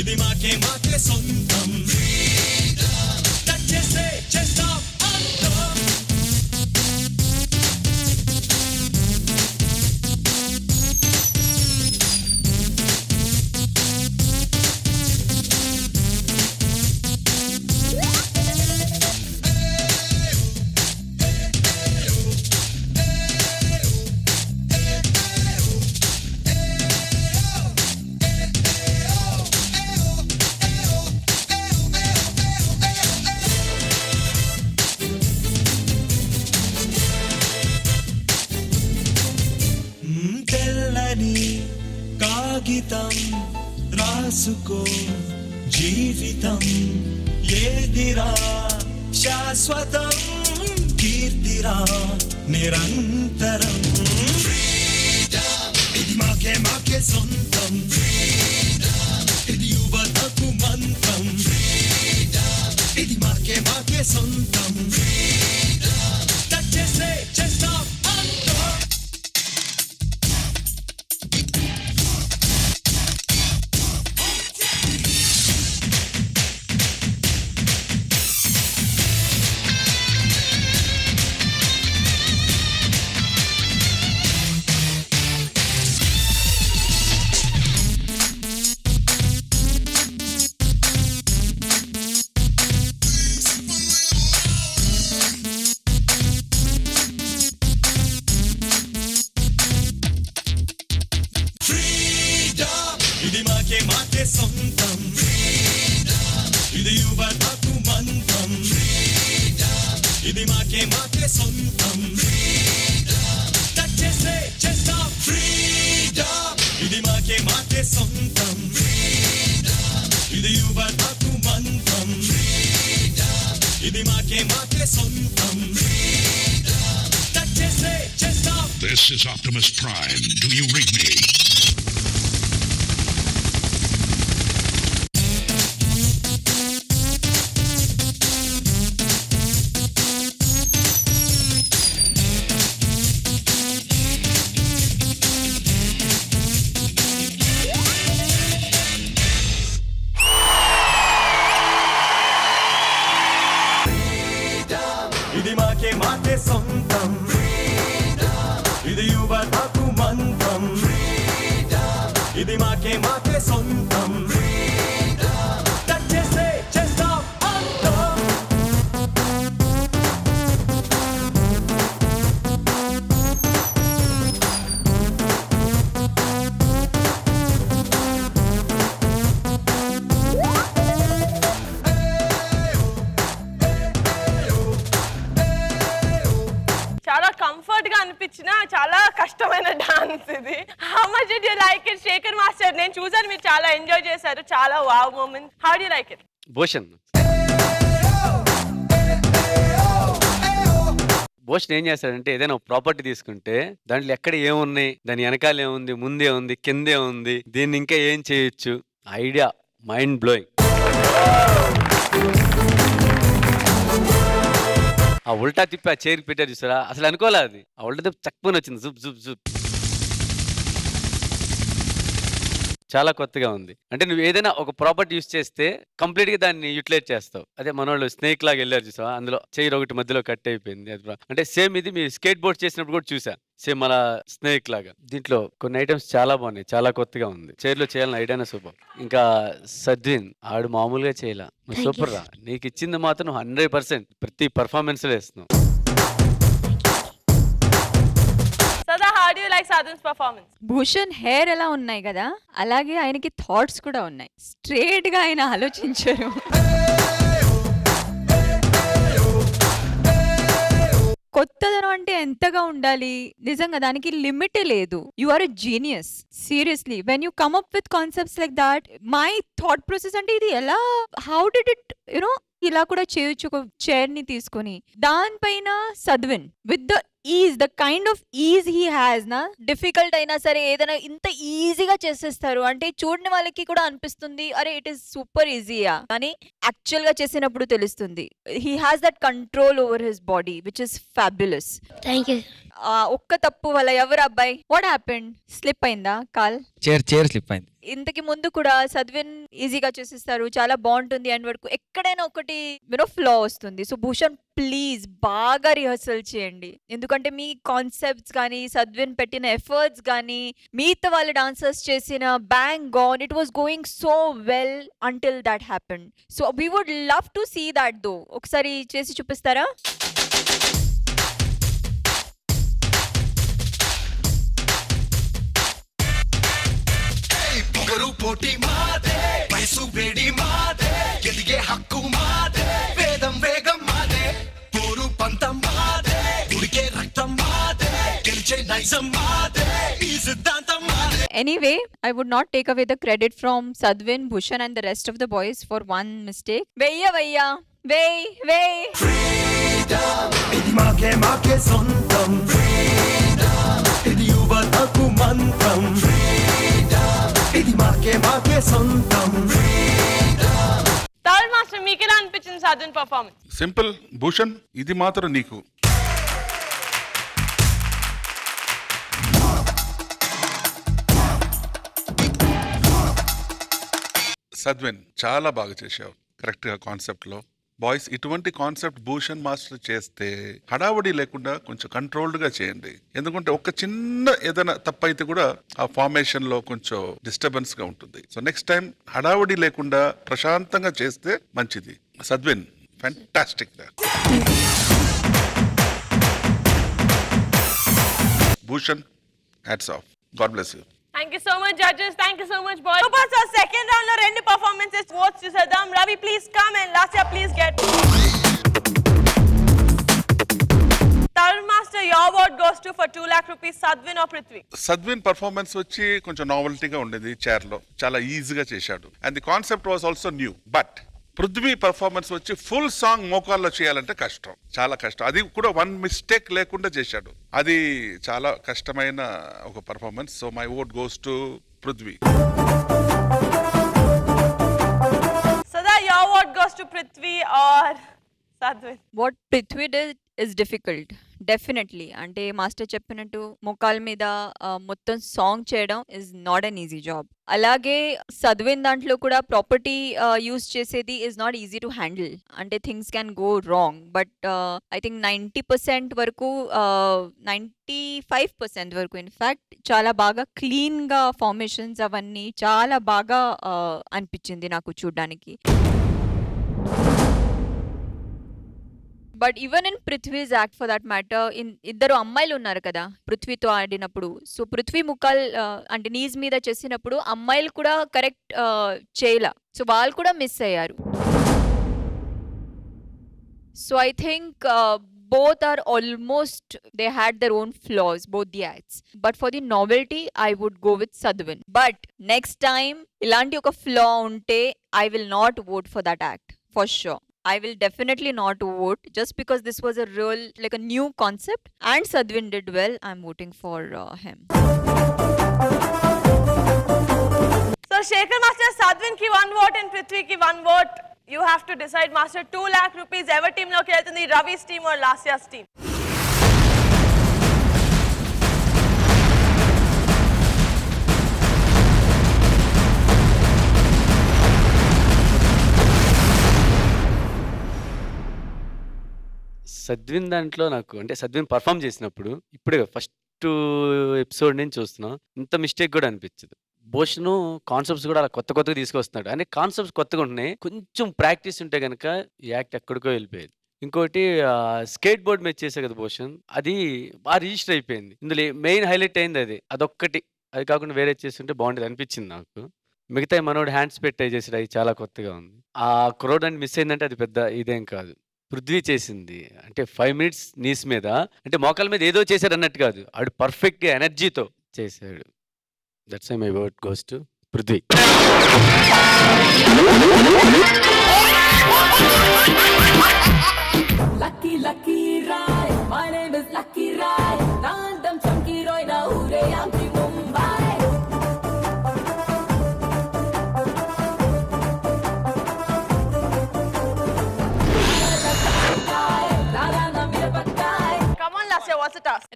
ఇది మాకే మాకే సొంతం. This is Optimus Prime. Do you read me? Wow moment. How do you like it? Bhushan Bhushan ఏం చేస్తాడంటే ఏదైనా ప్రాపర్టీ తీసుకుంటే దాంట్లో ఎక్కడ ఏమున్నాయి దాని వెనకాల ఏముంది ముందే ఉంది కిందే ఉంది దీన్ని ఇంకా ఏం చేయొచ్చు? ఐడియా మైండ్ బ్లోయింగ్ ఆ ఉల్టా తిప్పి ఆ చైర్ పెట్టారు చూసారా? అసలు అనుకోలే అది ఆ ఉల్టా తిప్పి చక్కని వచ్చింది. జుప్ జుప్ జుప్. చాలా కొత్తగా ఉంది. అంటే నువ్వు ఏదైనా ఒక ప్రాపర్టీ యూస్ చేస్తే కంప్లీట్గా దాన్ని యూటిలైజ్ చేస్తావు. అదే మనోళ్ళు స్నేక్ లాగా వెళ్ళారు చూసావా? అందులో చైర్ ఒకటి మధ్యలో కట్ అయిపోయింది. అది అంటే సేమ్ ఇది మీరు స్కేట్ బోర్డ్ చేసినప్పుడు కూడా చూసా. సేమ్ అలా స్నేక్ లాగా. దీంట్లో కొన్ని ఐటమ్స్ చాలా బాగున్నాయి. చాలా కొత్తగా ఉంది. చైర్లో చేయాలని ఐడియానే సూపర్ ఇంకా సద్విన్ ఆడు మామూలుగా చేయలే. సూపర్ రా. నీకు ఇచ్చింది మాత్రం హండ్రెడ్ పర్సెంట్ ప్రతి పర్ఫార్మెన్స్లో వేస్తున్నావు. How like సాధన్స్ performance Bhushan hair ఎలా ఉన్నాయి కదా అలాగే ఆయనకి థాట్స్ కూడా ఉన్నాయి. స్ట్రేట్గా ఆయన ఆలోచించారు. కొత్తదనం అంటే ఎంతగా ఉండాలి? నిజంగా దానికి లిమిట్ లేదు. You are a genius seriously when you come up with concepts like that my thought process అంటే ఇది ఎలా? హౌ డిడ్ ఇట్ యునో ఇలా కూడా చేయొచ్చు ఒక చైర్ని తీసుకొని. దానిపైన Sadvin with the ease the kind of ease he has నా డిఫికల్ట్ అయినా సరే ఏదైనా ఇంత ఈజీగా చేసేస్తారు. అంటే చూడని వాళ్ళకి కూడా అనిపిస్తుంది అరే ఇట్ ఈస్ సూపర్ ఈజీయా కానీ యాక్చువల్గా చేసినప్పుడు తెలుస్తుంది. He has that control over his body which is fabulous thank you ఒక్క తప్పు వల్ల ఎవరు అబ్బాయి? వాట్ హ్యాపెండ్ స్లిప్ అయిందా కాల్? చైర్ చైర్ స్లిప్ అయింది. ఇంతకి ముందు కూడా సద్విన్ ఈజీగా చేసేస్తారు. చాలా బాగుంటుంది అండ్ వరకు. ఎక్కడైనా ఒకటి యూనో ఫ్లో వస్తుంది. సో భూషణ్ ప్లీజ్ బాగా రిహర్సల్ చేయండి. ఎందుకంటే మీ కాన్సెప్ట్స్ కానీ సద్విన్ పెట్టిన ఎఫర్ట్స్ కానీ మిగతా వాళ్ళ డాన్సర్స్ చేసిన bang gone it was going so well until that happened so we would love to see that though ఒకసారి చేసి చూపిస్తారా? పొగరు పోటీ మాదే వయసు వేడి మాదే ఎదిగే హక్కు మాదే వేదం వేగం మాదే పోరు పంతం మాదే ఉడికే రక్తం మాదే గెలిచే నైజం మాదే ఈ సిద్ధాంతం మాదే Anyway, I would not take away the credit from Sadvin, Bhushan, and the rest of the boys for one mistake. Veya, veya, vey, vey. ఇది మాకే మాకే సొంతం ఇది యువతకు మంత్రం ఇది మాకే మాకే సొంతం థర్డ్ మాస్టర్ మీకు ఎలా అనిపించింది సాధన్ పర్ఫార్మెన్స్ సింపుల్ భూషణ్ ఇది మాత్రం నీకు. సద్విన్ చాలా బాగా చేశావు. కరెక్ట్గా కాన్సెప్ట్లో బాయ్స్ ఇటువంటి కాన్సెప్ట్ భూషణ్ మాస్టర్ చేస్తే హడావడి లేకుండా కొంచెం కంట్రోల్డ్గా చేయండి. ఎందుకంటే ఒక చిన్న ఏదైనా తప్పైతే కూడా ఆ ఫార్మేషన్లో కొంచెం డిస్టర్బెన్స్గా ఉంటుంది. సో నెక్స్ట్ టైం హడావడి లేకుండా ప్రశాంతంగా చేస్తే మంచిది. Sadvin fantastic Bhushan hats off God bless you thank you so much judges thank you so much boy super star second రౌండ్లో రెండు పర్ఫార్మెన్సెస్ ఓట్స్ చూసేద్దాం. Ravi please come and last year please get third master your award goes to for 2 lakh rupees Sadvin or Prithvi Sadvin performance వచ్చి కొంచెం నావెల్టీగా ఉండేది చైర్లో. చాలా ఈజీగా చేశాడు. And the concept was also new but Prithvi performance వచ్చి ఫుల్ సాంగ్ మోకాల్లో చేయాలంటే కష్టం. చాలా కష్టం. అది కూడా వన్ మిస్టేక్ లేకుండా చేశాడు. అది చాలా కష్టమైన ఒక performance so my vote goes to Prithvi. Sada your award goes to Prithvi or Sadvin What Prithvi did is difficult. Definitely. అంటే మాస్టర్ చెప్పినట్టు ముఖాల మీద మొత్తం సాంగ్ చేయడం is not an easy job. అలాగే చదివిన దాంట్లో కూడా ప్రాపర్టీ యూస్ చేసేది is not easy to handle. అంటే things can go wrong. But I think ninety percent వరకు నైంటీ ఫైవ్ పర్సెంట్ వరకు ఇన్ఫ్యాక్ట్ చాలా బాగా క్లీన్గా ఫార్మేషన్స్ అవన్నీ చాలా బాగా అనిపించింది నాకు చూడడానికి. But even in Prithvi's act for that matter in ఇద్దరు అమ్మాయిలు ఉన్నారు కదా పృథ్వీతో ఆడినప్పుడు. సో పృథ్వీ ముఖాల్ అంటే నీజ్ మీద చేసినప్పుడు అమ్మాయిలు కూడా కరెక్ట్ చేయాల. సో వాళ్ళు కూడా మిస్ అయ్యారు. So I think both are almost they had their own flaws both the acts but for the novelty I would go with Sadvin but next time ఇలాంటి ఒక ఫ్లా ఉంటే I will not vote for that act for sure I will definitely not vote just because this was a real, like a new concept. And Sadwin did well. I'm voting for uh, him. So Shekhar Master, Sadwin ki one vote and Prithvi ki one vote. You have to decide, Master. 2 lakh rupees, ever team lo the Ravi's team or Lasya's team. Sadvin దాంట్లో నాకు అంటే సద్విన్ పర్ఫామ్ చేసినప్పుడు ఇప్పుడే ఫస్ట్ ఎపిసోడ్ నుంచి చూస్తున్నాను ఇంత మిస్టేక్ కూడా అనిపించదు. భూషణ్ కాన్సెప్ట్స్ కూడా అలా కొత్త కొత్తగా తీసుకొస్తున్నాడు. అంటే కాన్సెప్ట్స్ కొత్తగా ఉంటున్నాయి. కొంచెం ప్రాక్టీస్ ఉంటే కనుక ఈ యాక్ట్ ఎక్కడికో వెళ్ళిపోయేది. ఇంకోటి స్కేట్ బోర్డ్ మీద చేసే కదా భూషణ్ అది బాగా రిజిస్టర్ అయిపోయింది. ఇందులో మెయిన్ హైలైట్ అయింది అది? అదొక్కటి. అది కాకుండా వేరే చేస్తుంటే బాగుండేది అనిపించింది నాకు. మిగతా మనోడు హ్యాండ్స్ పెట్టే చేసాడు. అది చాలా కొత్తగా ఉంది. ఆ క్రోడ్ అండ్ మిస్ అయిందంటే అది పెద్ద ఇదేం కాదు. పృథ్వీ చేసింది. అంటే ఫైవ్ మినిట్స్ నీస్ మీద. అంటే మోకాల మీద ఏదో చేశాడు అన్నట్టు కాదు. ఆడు పర్ఫెక్ట్గా ఎనర్జీతో చేశాడు. That's my word goes to Prithvi. Lucky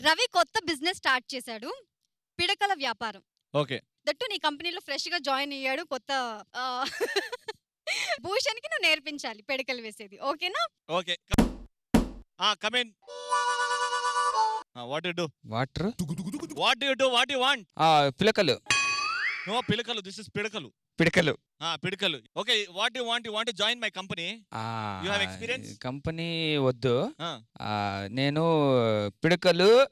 Ravi కొత్త బిజినెస్ స్టార్ట్ చేశాడు. పిడకల వ్యాపారం. ఓకే. దట్టు నీ కంపెనీలో ఫ్రెష్గా జాయిన్ అయ్యాడు కొత్త ఆ, భూషణ్కి నువ్వు నేర్పించాలి పిడకలు వేసేది. ఓకేనా? Okay. Come in what you do water? What you do what you want పిలకలు. నో పిలకలు. దిస్ ఇస్ పిడకలు. పిడకలు. ఆ పిడకలు. Okay what you want you want join my company? You have experience? Company వద్దు. ఆ, నేను పిడకలు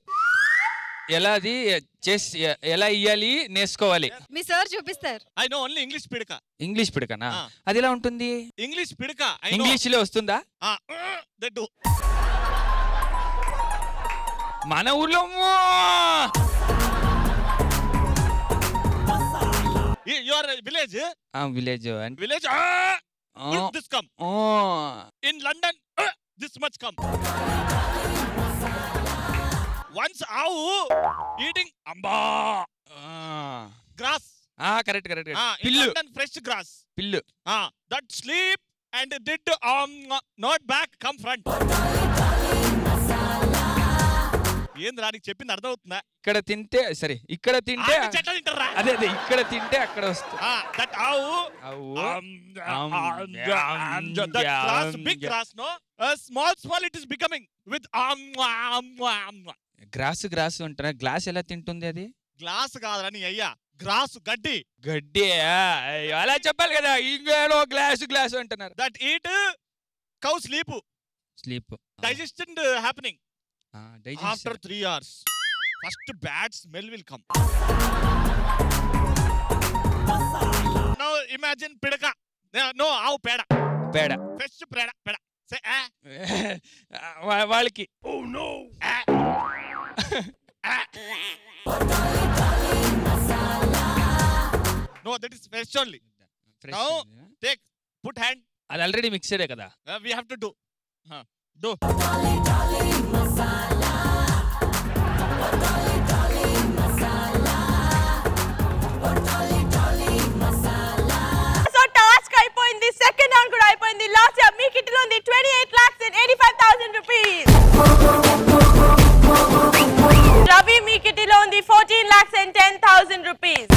ఎలాది చేసి ఎ- ఎలా ఇయ్యాలి నేర్చుకోవాలి. మీ సార్ చూపిస్తారు. ఐ నో ఓన్లీ ఇంగ్లీష్ పిడక. ఇంగ్లీష్ పిడకనా? అది ఎలా ఉంటుంది? ఇంగ్లీష్ పిడక ఇంగ్లీష్లో వస్తుందా? దట్ మన ఊర్లో యువర్ విలేజ్ విలేజ్ అంటే village this come in London this much come once ఆవు ఈటింగ్ అంబా గ్రాస్ కరెక్ట్ కరెక్ట్ పిల్లు ఫ్రెష్ గ్రాస్ పిల్లు that sleep and did not back come front ఏంది రానికి చెప్పింది అర్థమవుతుందా? ఇక్కడ తింటే సరే ఇక్కడ తింటే చెట్ల తింటారా? అదే అదే ఇక్కడ తింటే అక్కడ వస్తుంది. ఆవు. that grass, big grass, no? A small, small it is becoming with um, um, um. Grass grass అంటారా? గ్లాస్ ఎలా తింటుంది అది? గ్లాస్ కాదురా నీ అయ్యా. గ్రాస్ గడ్డి. గడ్డి అలా చెప్పాలి కదా. ఇంకేదో గ్లాస్ గ్లాస్ అంటున్నారు. That eat cow sleep. Sleep. Digestion happening. After three hours first bad smell will come no imagine పిడక. No ఆవు పేడ. పేడ. ఫ్రెష్ పేడ పేడ. వా- వాళ్ళకి. Oh no! No, that is fresh only. Now, take, put hand. అది ఆల్రెడీ మిక్సడే కదా. Uh, we have to do. అయిపోయింది. సెకండ్ రౌండ్ కూడా అయిపోయింది. లాస్ట్ జాబ్ మీ కిట్లో ఉంది. Twenty eight lakhs eighty five thousand rupees Ravi మీ కిట్లో ఉంది. Fourteen lakhs and ten thousand rupees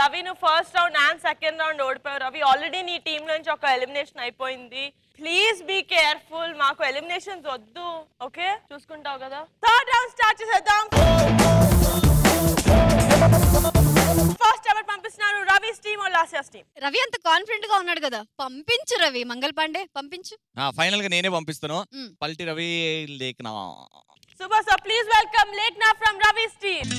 Ravi నువ్వు first round and second round ఓడిపోయావు. Ravi already నీ టీం నుంచి ఒక ఎలిమినేషన్ అయిపోయింది. ప్లీజ్ బీ కేర్ఫుల్ మాకు ఎలిమినేషన్ వద్దు. ఓకే చూసుకుంటావు కదా? థర్డ్ రౌండ్ స్టార్ట్ చేసేద్దాం. రవి అంత కాన్ఫిడెంట్గా ఉన్నాడు కదా. పంపించు రవి. మంగళ పాండే పంపించు. ఫైనల్గా నేనే పంపిస్తాను. పల్టి Ravi Lekhana super sir please welcome Lekhana from Ravi steel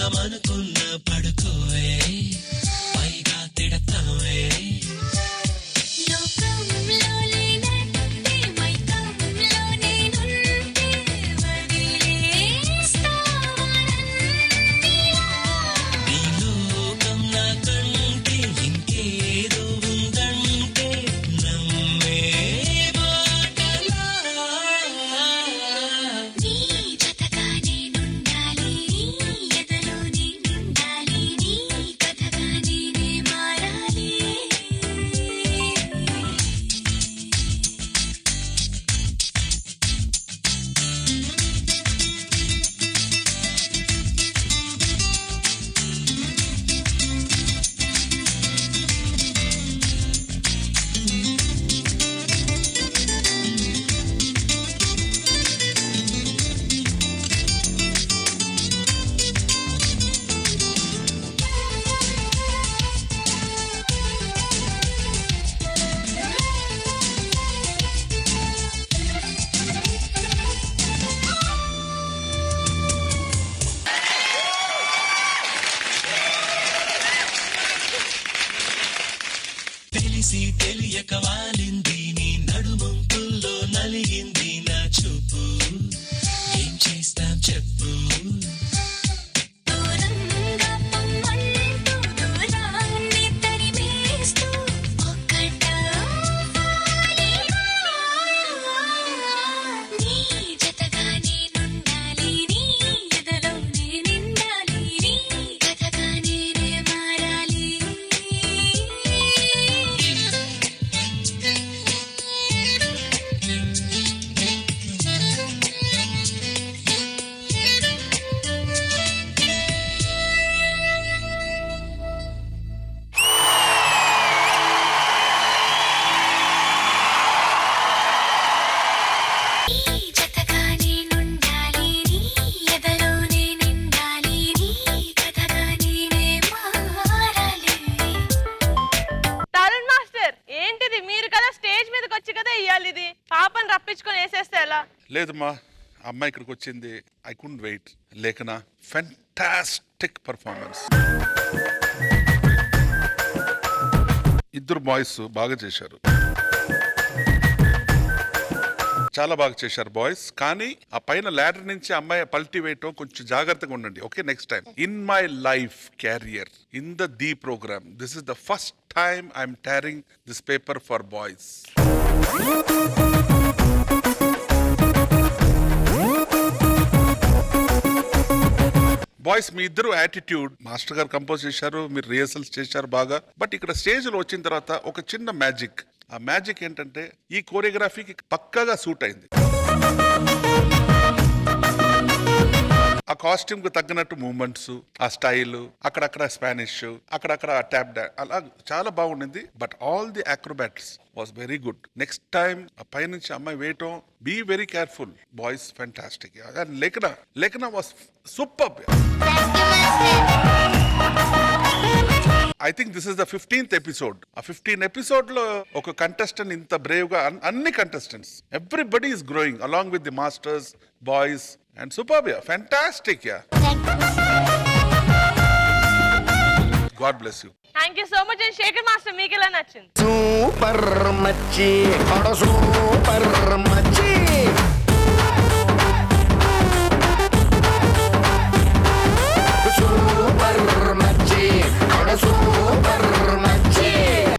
Namaan kun. లేదమ్మా అమ్మాయి ఇక్కడికి వచ్చింది. I can't wait Lekhana fantastic performance ఇద్దరు బాయ్స్ బాగా చేశారు. చాలా బాగా చేశారు బాయ్స్ కానీ ఆ పైన ల్యాడర్ నుంచి అమ్మాయి పల్టీ వేయటం కొంచెం జాగ్రత్తగా ఉండండి. Okay next time in my life career in the the programme this is the first time I'm tearing this paper for boys boys మీ ఇద్దరు యాటిట్యూడ్. మాస్టర్ గారు కంపోజ్ చేశారు మీరు రిహర్సల్స్ చేశారు బాగా. బట్ ఇక్కడ స్టేజ్లో వచ్చిన తర్వాత ఒక చిన్న మ్యాజిక్. ఆ మ్యాజిక్ ఏంటంటే ఈ కోరియోగ్రఫీకి పక్కాగా సూట్ అయింది. ఆ కాస్ట్యూమ్కు తగ్గినట్టు మూమెంట్స్ ఆ స్టైల్ అక్కడక్కడ స్పానిష్ అక్కడక్కడ ట్యాప్ అలా చాలా బాగుండింది. But all the acrobats was very good next time ఆ పైనుంచి అమ్మాయి వేయటం be very careful boys fantastic Lekhana Lekhana was super I think this is the fifteenth episode ఆ ఫిఫ్టీన్ ఎపిసోడ్లో ఒక కంటెస్టెంట్ ఇంత బ్రేవ్గా అన్ని contestants everybody is growing along with the masters boys and super yeah fantastic yeah God bless you thank you so much and Shekhar master మీకు ఎలా నచ్చింది? సూపర్ మచ్చి సూపర్ మచ్చి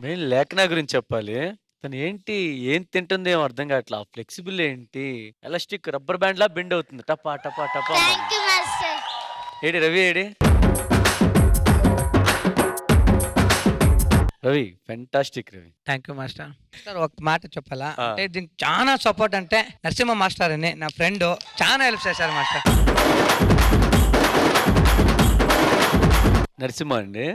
మెయిన్ లేఖన గురించి చెప్పాలి. తను ఏంటి ఏం తింటుంది ఏమో అర్థం కావట్లా. ఫ్లెక్సిబుల్ ఏంటి? ఎలాస్టిక్ రబ్బర్ బ్యాండ్ లా బెండ్ అవుతుంది. టపా టపా టపా థ్యాంక్ యూ మాస్టర్. ఏడి Ravi AD? Ravi fantastic Ravi. Thank you master. Sir ఒక మాట చెప్పాలా? అంటే దీనికి చాలా సపోర్ట్ అంటే నరసింహ మాస్టర్ అని నా ఫ్రెండ్ చాలా హెల్ప్ చేశారు మాస్టర్. నరసింహ అండి.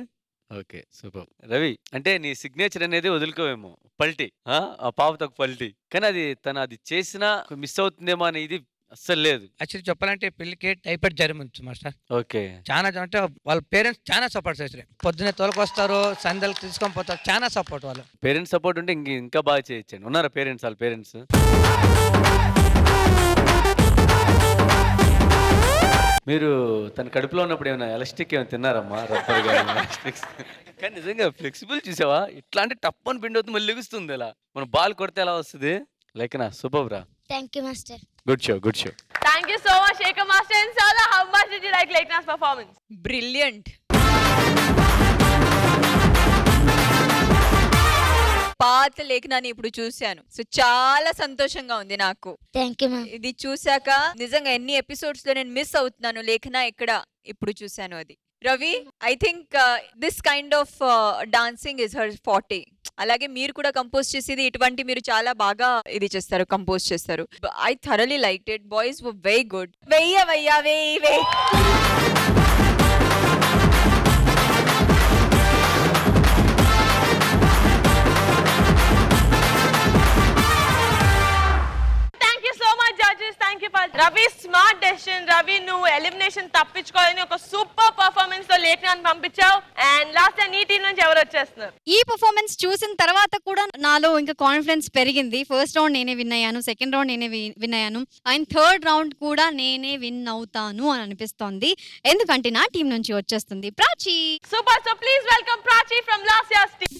ఓకే. సూపర్. రవి అంటే నీ సిగ్నేచర్ అనేది వదులుకోవేమో. పల్టీ ఆ? ఆ పల్టీ. కానీ అది తను అది చేసినా మిస్ అవుతుందేమో అనే ఇది అస్సలు లేదు. యాక్చువల్లీ చెప్పాలంటే పెళ్ళికి టైపెట్ జరిగింది మాస్టర్. ఓకే. చాలా అంటే వాళ్ళ పేరెంట్స్ చాలా సపోర్ట్ చేశారు. పొద్దున్నే తోలుకొస్తారు సందలకు తీసుకొని పోతారు. చాలా సపోర్ట్ వాళ్ళు. పేరెంట్స్ సపోర్ట్ ఉంటే ఇంక ఇంకా బాగా చేయొచ్చండి. ఉన్నారా పేరెంట్స్ వాళ్ళ పేరెంట్స్? మీరు తన కడుపులో ఉన్నప్పుడు ఏమైనా ఎలాస్టిక్ ఏమైనా తిన్నారమ్మా? రబ్బర్ కానీ ఎలాస్టిక్స్? కానీ నిజంగా ఫ్లెక్సిబుల్ చూసావా? ఇట్లా అంటే టప్ అని పిండి అవుతుంది మళ్ళీ లెగుస్తుంది ఇలా. మనం బాల్ కొడితే ఎలా వస్తుంది? లేకనా సూపర్ రా. Thank you master good show good show thank you so much Shekhar master and sir how much did you like Lekhana's performance brilliant పాత లేఖనాన్ని ఇప్పుడు చూశాను. సో చాలా సంతోషంగా ఉంది నాకు. థ్యాంక్ యూ ఇది చూశాక నిజంగా ఎన్ని ఎపిసోడ్స్లో నేను మిస్ అవుతున్నాను లేఖన ఎక్కడ ఇప్పుడు చూశాను అది. Ravi I think this kind of dancing is her forte అలాగే మీరు కూడా కంపోజ్ చేసేది ఇటువంటి మీరు చాలా బాగా ఇది చేస్తారు కంపోజ్ చేస్తారు. I thoroughly like it boys very good వెయ్య వెయ్య వెయ్యి. రవి స్మార్ట్ డెసిషన్ రవి నువ్వు ఎలిమినేషన్ తప్పించుకోవాలని ఒక సూపర్ పర్ఫార్మెన్స్తో లేఖనాన్ని పంపించావు. అండ్ లాస్ట్ నీ టీం నుంచి ఎవరు వచ్చేస్తున్నారు? ఈ పర్ఫార్మెన్స్ చూసిన తర్వాత కూడా నాలో ఇంకా కాన్ఫిడెన్స్ పెరిగింది. ఫస్ట్ రౌండ్ నేనే విన్ అయ్యాను సెకండ్ రౌండ్ నేనే విన్ అయ్యాను. అండ్ థర్డ్ రౌండ్ కూడా నేనే విన్ అవుతాను అని అనిపిస్తోంది. ఎందుకంటే నా టీం నుంచి వచ్చేస్తుంది Prachi. Super so please welcome Prachi from last year's team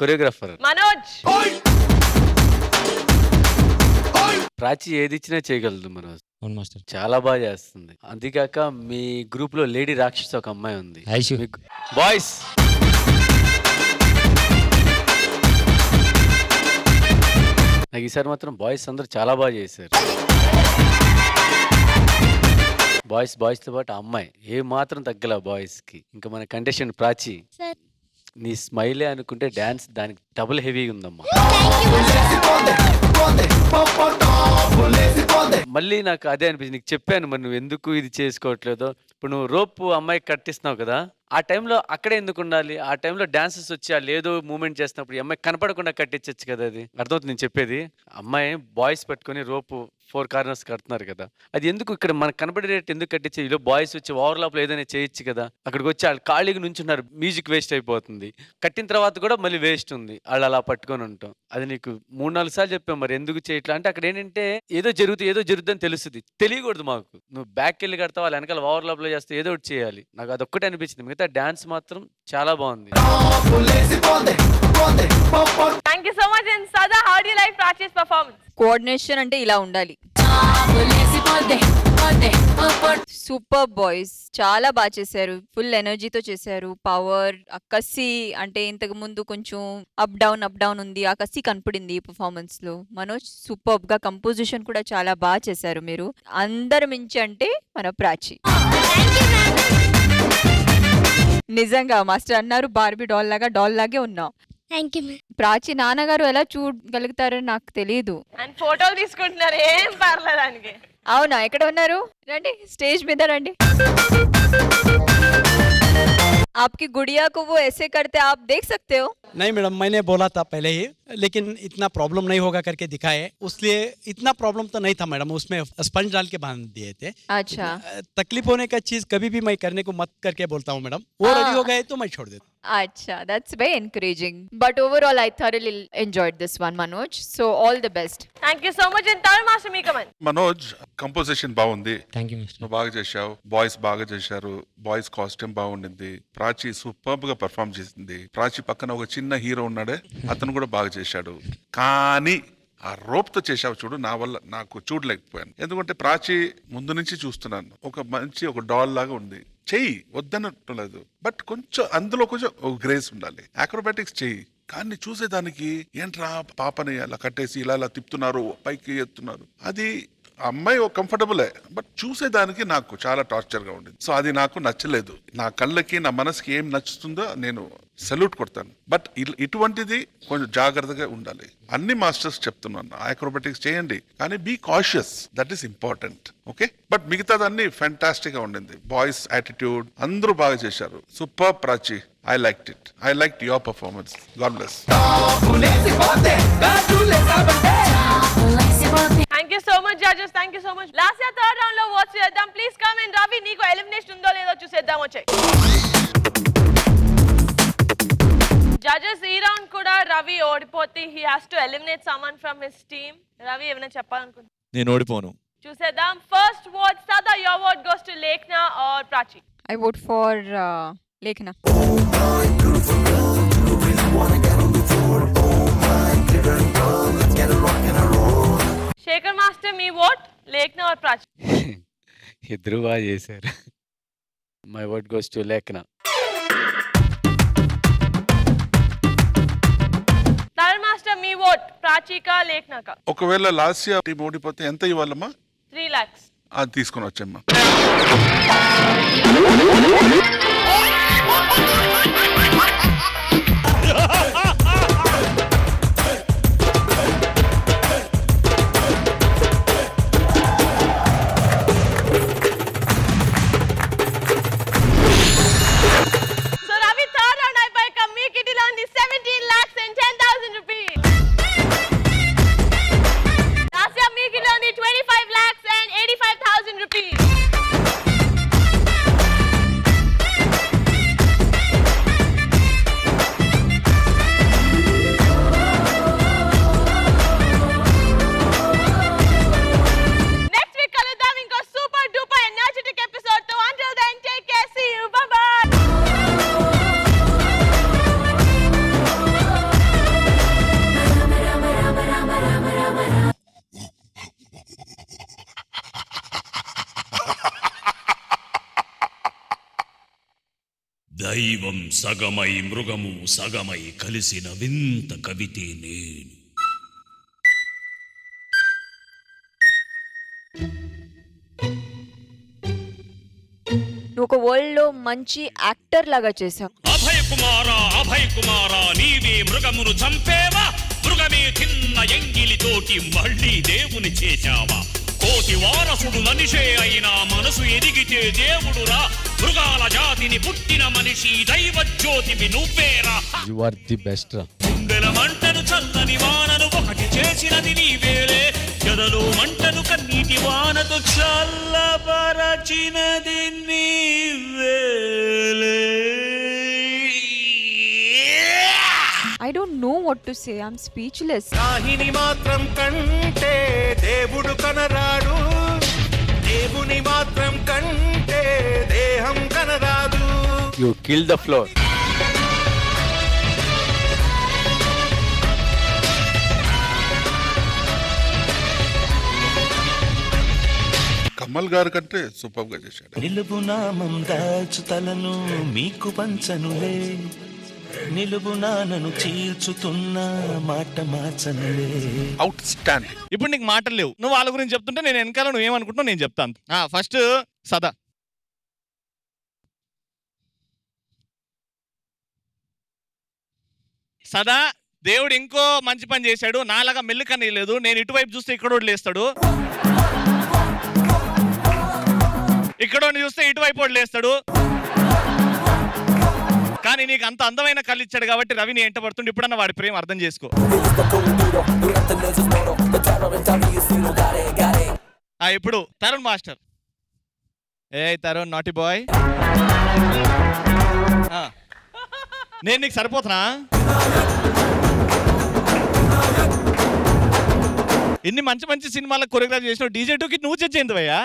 choreographer. Manoj! Prachi ఏది ఇచ్చినా చేయగలదు మనోజ్. అవును మాస్టర్. చాలా బాగా చేస్తుంది. అంతేకాక మీ గ్రూప్లో లేడీ రాక్షస్ ఒక అమ్మాయి ఉంది. బాయ్స్! నాకు ఈసారి మాత్రం బాయ్స్ అందరూ చాలా బాగా చేశారు. బాయ్స్ బాయ్స్తో పాటు ఆ అమ్మాయి. ఏ మాత్రం తగ్గల బాయ్స్కి ఇంకా మన కంటెస్టెంట్ ప్రాచి. సార్ నీ స్మైలే అనుకుంటే డాన్స్ దానికి డబుల్ హెవీగా ఉందమ్మా. మళ్ళీ నాకు అదే అనిపించింది. నీకు చెప్పాను మరి నువ్వు ఎందుకు ఇది చేసుకోవట్లేదో. ఇప్పుడు నువ్వు రోప్ అమ్మాయికి కట్టిస్తున్నావు కదా ఆ టైంలో అక్కడే ఎందుకు ఉండాలి? ఆ టైంలో డాన్సెస్ వచ్చి ఆ లేదో మూమెంట్ చేస్తున్నప్పుడు ఈ అమ్మాయి కనపడకుండా కట్టించచ్చు కదా అది. అర్థమవుతుంది నేను చెప్పేది? అమ్మాయి బాయ్స్ పెట్టుకొని రోపు ఫోర్ కార్నర్స్ కడుతున్నారు కదా. అది ఎందుకు ఇక్కడ మనకు కనపడేటట్టు ఎందుకు కట్టించి ఇలా బాయ్స్ వచ్చి ఓవర్లాప్ ఏదైనా చేయొచ్చు కదా. అక్కడికి వచ్చి వాళ్ళు ఖాళీగా నుంచున్నారు మ్యూజిక్ వేస్ట్ అయిపోతుంది. కట్టిన తర్వాత కూడా మళ్ళీ వేస్ట్ ఉంది. వాళ్ళు అలా పట్టుకొని ఉంటాం అది నీకు మూడు నాలుగు సార్లు చెప్పాం మరి ఎందుకు చేయట్లా అంటే అక్కడ ఏంటంటే ఏదో జరుగుతుంది ఏదో జరుగుతుందని తెలుస్తుంది. తెలియకూడదు మాకు. నువ్వు బ్యాక్ వెళ్ళి కడతావు వాళ్ళ వెనకాల ఓవర్లాప్లో చేస్తే ఏదో ఒకటి చేయాలి. నాకు అది ఒక్కటే అనిపించింది. మిగతా డాన్స్ మాత్రం చాలా బాగుంది. Thank you so much and Sada how did like practice performance coordination అంటే ఇలా ఉండాలి. సూపర్ బాయ్స్ చాలా బాగా చేశారు. ఫుల్ ఎనర్జీతో చేశారు. పవర్ ఆ కసి అంటే ఇంతకు ముందు కొంచెం అప్ డౌన్ అప్ డౌన్ ఉంది. ఆ కసి కనపడింది ఈ పర్ఫార్మెన్స్లో. మనోజ్ సూపర్గా కంపోజిషన్ కూడా చాలా బాగా చేశారు మీరు. అందరు మించి అంటే మన ప్రాచి నిజంగా మాస్టర్ అన్నారు బార్బీ డాల్ లాగా డాల్ లాగే ఉన్నాం. థ్యాంక్ యూ ప్రాచి నాన్నగారు ఎలా చూడగలుగుతారో నాకు తెలియదు అండ్ ఫోటోలు తీసుకుంటున్నారు ఏం పర్లేదు దానికి అవునా ఎక్కడ ఉన్నారు రండి స్టేజ్ మీద రండి आपकी गुड़िया को वो ऐसे करते आप देख सकते हो नहीं मैडम मैंने बोला था पहले ही लेकिन इतना प्रॉब्लम नहीं होगा करके दिखाए उसलिए इतना प्रॉब्लम तो नहीं था मैडम उसमें स्पंज डाल के बांध दिए थे अच्छा तकलीफ होने का चीज कभी भी मैं करने को मत करके बोलता हूँ मैडम वो रेडी हो गए तो मैं छोड़ देता Acha, that's very encouraging. But overall, I thoroughly enjoyed this one, Manoj. So all the best. Thank you so much and third master మీకు Manoj, మనోజ్ కంపోజిషన్ బాగుంది. థ్యాంక్ యూ మిస్టర్ నువ్వు బాగా చేశావు. బాయ్స్ బాగా చేశారు. బాయ్స్ కాస్ట్యూమ్ బాగుండింది. ప్రాచి సూపర్గా పర్ఫామ్ చేసింది. ప్రాచి పక్కన ఒక చిన్న హీరో ఉన్నాడే. అతను కూడా బాగా చేశాడు. కానీ ఆ రోప్తో చేసావు చూడు నా వల్ల నాకు చూడలేకపోయాను. ఎందుకంటే ప్రాచి ముందు నుంచి చూస్తున్నాను. ఒక మంచి ఒక డాల్ లాగా ఉంది. చెయ్యి వద్దనట్లేదు బట్ కొంచెం అందులో కొంచెం గ్రేస్ ఉండాలి. అక్రోబాటిక్స్ చెయ్యి కానీ చూసేదానికి ఏంట్రా పాపని అలా కట్టేసి ఇలా ఇలా తిప్పుతున్నారు పైకి ఎత్తున్నారు. అది ఆ అమ్మాయి కంఫర్టబులే బట్ చూసేదానికి నాకు చాలా టార్చర్గా ఉండేది ఉండింది. సో అది నాకు నచ్చలేదు. నా కళ్ళకి నా మనసుకి ఏం నచ్చుతుందో నేను సెల్యూట్ కొడతాను. బట్ ఇటువంటిది కొంచెం జాగ్రత్తగా ఉండాలి. అన్ని మాస్టర్స్ చెప్తున్నాను. ఆక్రోబెటిక్స్ చేయండి. కానీ be cautious that is important okay but మిగతాదన్నీ ఫ్యాంటాస్టిక్గా ఉండింది. బాయ్స్ యాటిట్యూడ్ అందరూ బాగా చేశారు. Super Prachi I like it I like your performance God bless thank you so much judges thank you so much last year third రౌండ్లో ఓట్స్ చేద్దాం. ప్లీజ్ కమ్ అండ్ రవి నీకు ఎలిమినేషన్ ఉందో లేదో చూసేద్దాం వచ్చాయి జడ్జెస్ ఈ రౌండ్ కూడా రవి ఓడిపోతే he has to eliminate someone from his team Ravi ఏమైనా చెప్పాలనుకుంటున్నా నేను ఓడిపోను. చూసేద్దాం. First vote Sada your vote goes to Lekhna or Prachi I vote for Lekhana Shekhar master me vote లేఖ్నా or Prachi ఇద్దరు బాగా చేశారు. My vote goes to Lekhana Tarun master me vote ప్రాచీక లేఖ్నాక ఒకవేళ లాస్య టీం ఓడిపోతే ఎంత ఇవ్వాలమ్మా? త్రీ లాక్స్. అది తీసుకొని వచ్చమ్మా. సగమై మృగము సగమై కలిసిన వింత కవితే నేను. ఒక వరల్డ్లో మంచి యాక్టర్ లాగా చేసావు అభయ కుమార అభయ కుమార నీవే మృగమును చంపేవా? మృగమే తిన్న ఎంగిలితోటి మళ్ళీ దేవుని చేశావా? కోటి వారసుడు మనిషే అయినా మనసు ఎదిగితే దేవుడురా. మృగాల జాతిని పుట్టిన మనిషి దైవ జ్యోతివి నువ్వేరా. యు ఆర్ ది బెస్ట్ రా. గుండెల మంటను చల్లని వానను ఒకటి చేసినది నీవేలే గదలో మంటను కన్నీటి వానతో చల్లబరచినది నీవేలే I don't know what to say I'm speechless Rahini మాత్రం కంటే దేవుడు కనరాడు. దేవుని మాత్రం కంటే you kill the floor. Kamal గారి కంటే సూపర్గా చేశాడు. నిలుపు నామం దాల్చు తలను మీకు పంచనులే. నిలుపు నానను చీల్చుతున్న మాట మార్చనులే. అవుట్ స్టాండ్ ఇప్పుడు నీకు మాటలు లేవు. నువ్వు వాళ్ళ గురించి చెప్తుంటే నేను వెనకాల నువ్వు ఏమనుకుంటున్నావు నేను చెప్తాను. ఫస్ట్ సదా. సదా దేవుడు ఇంకో మంచి పని చేశాడు. నాలాగా మెల్లుకని లేదు నేను ఇటువైపు చూస్తే ఇక్కడ లేస్తాడు. ఇక్కడ చూస్తే ఇటువైపు వాడు లేస్తాడు. కానీ నీకు అంత అందమైన కళ్ళు ఇచ్చాడు కాబట్టి రవిని ఎంట పడుతుండే ఇప్పుడన్నా వాడి ప్రేమ అర్థం చేసుకో. ఇప్పుడు తరుణ్ మాస్టర్. ఏ తరుణ్ నాటి బాయ్. నేను నీకు సరిపోతున్నా? ఇన్ని మంచి మంచి సినిమాలకు కొరియోగ్రాఫ్ చేసిన డీజే టూకి నువ్వు జడ్జ్ భయ్యా.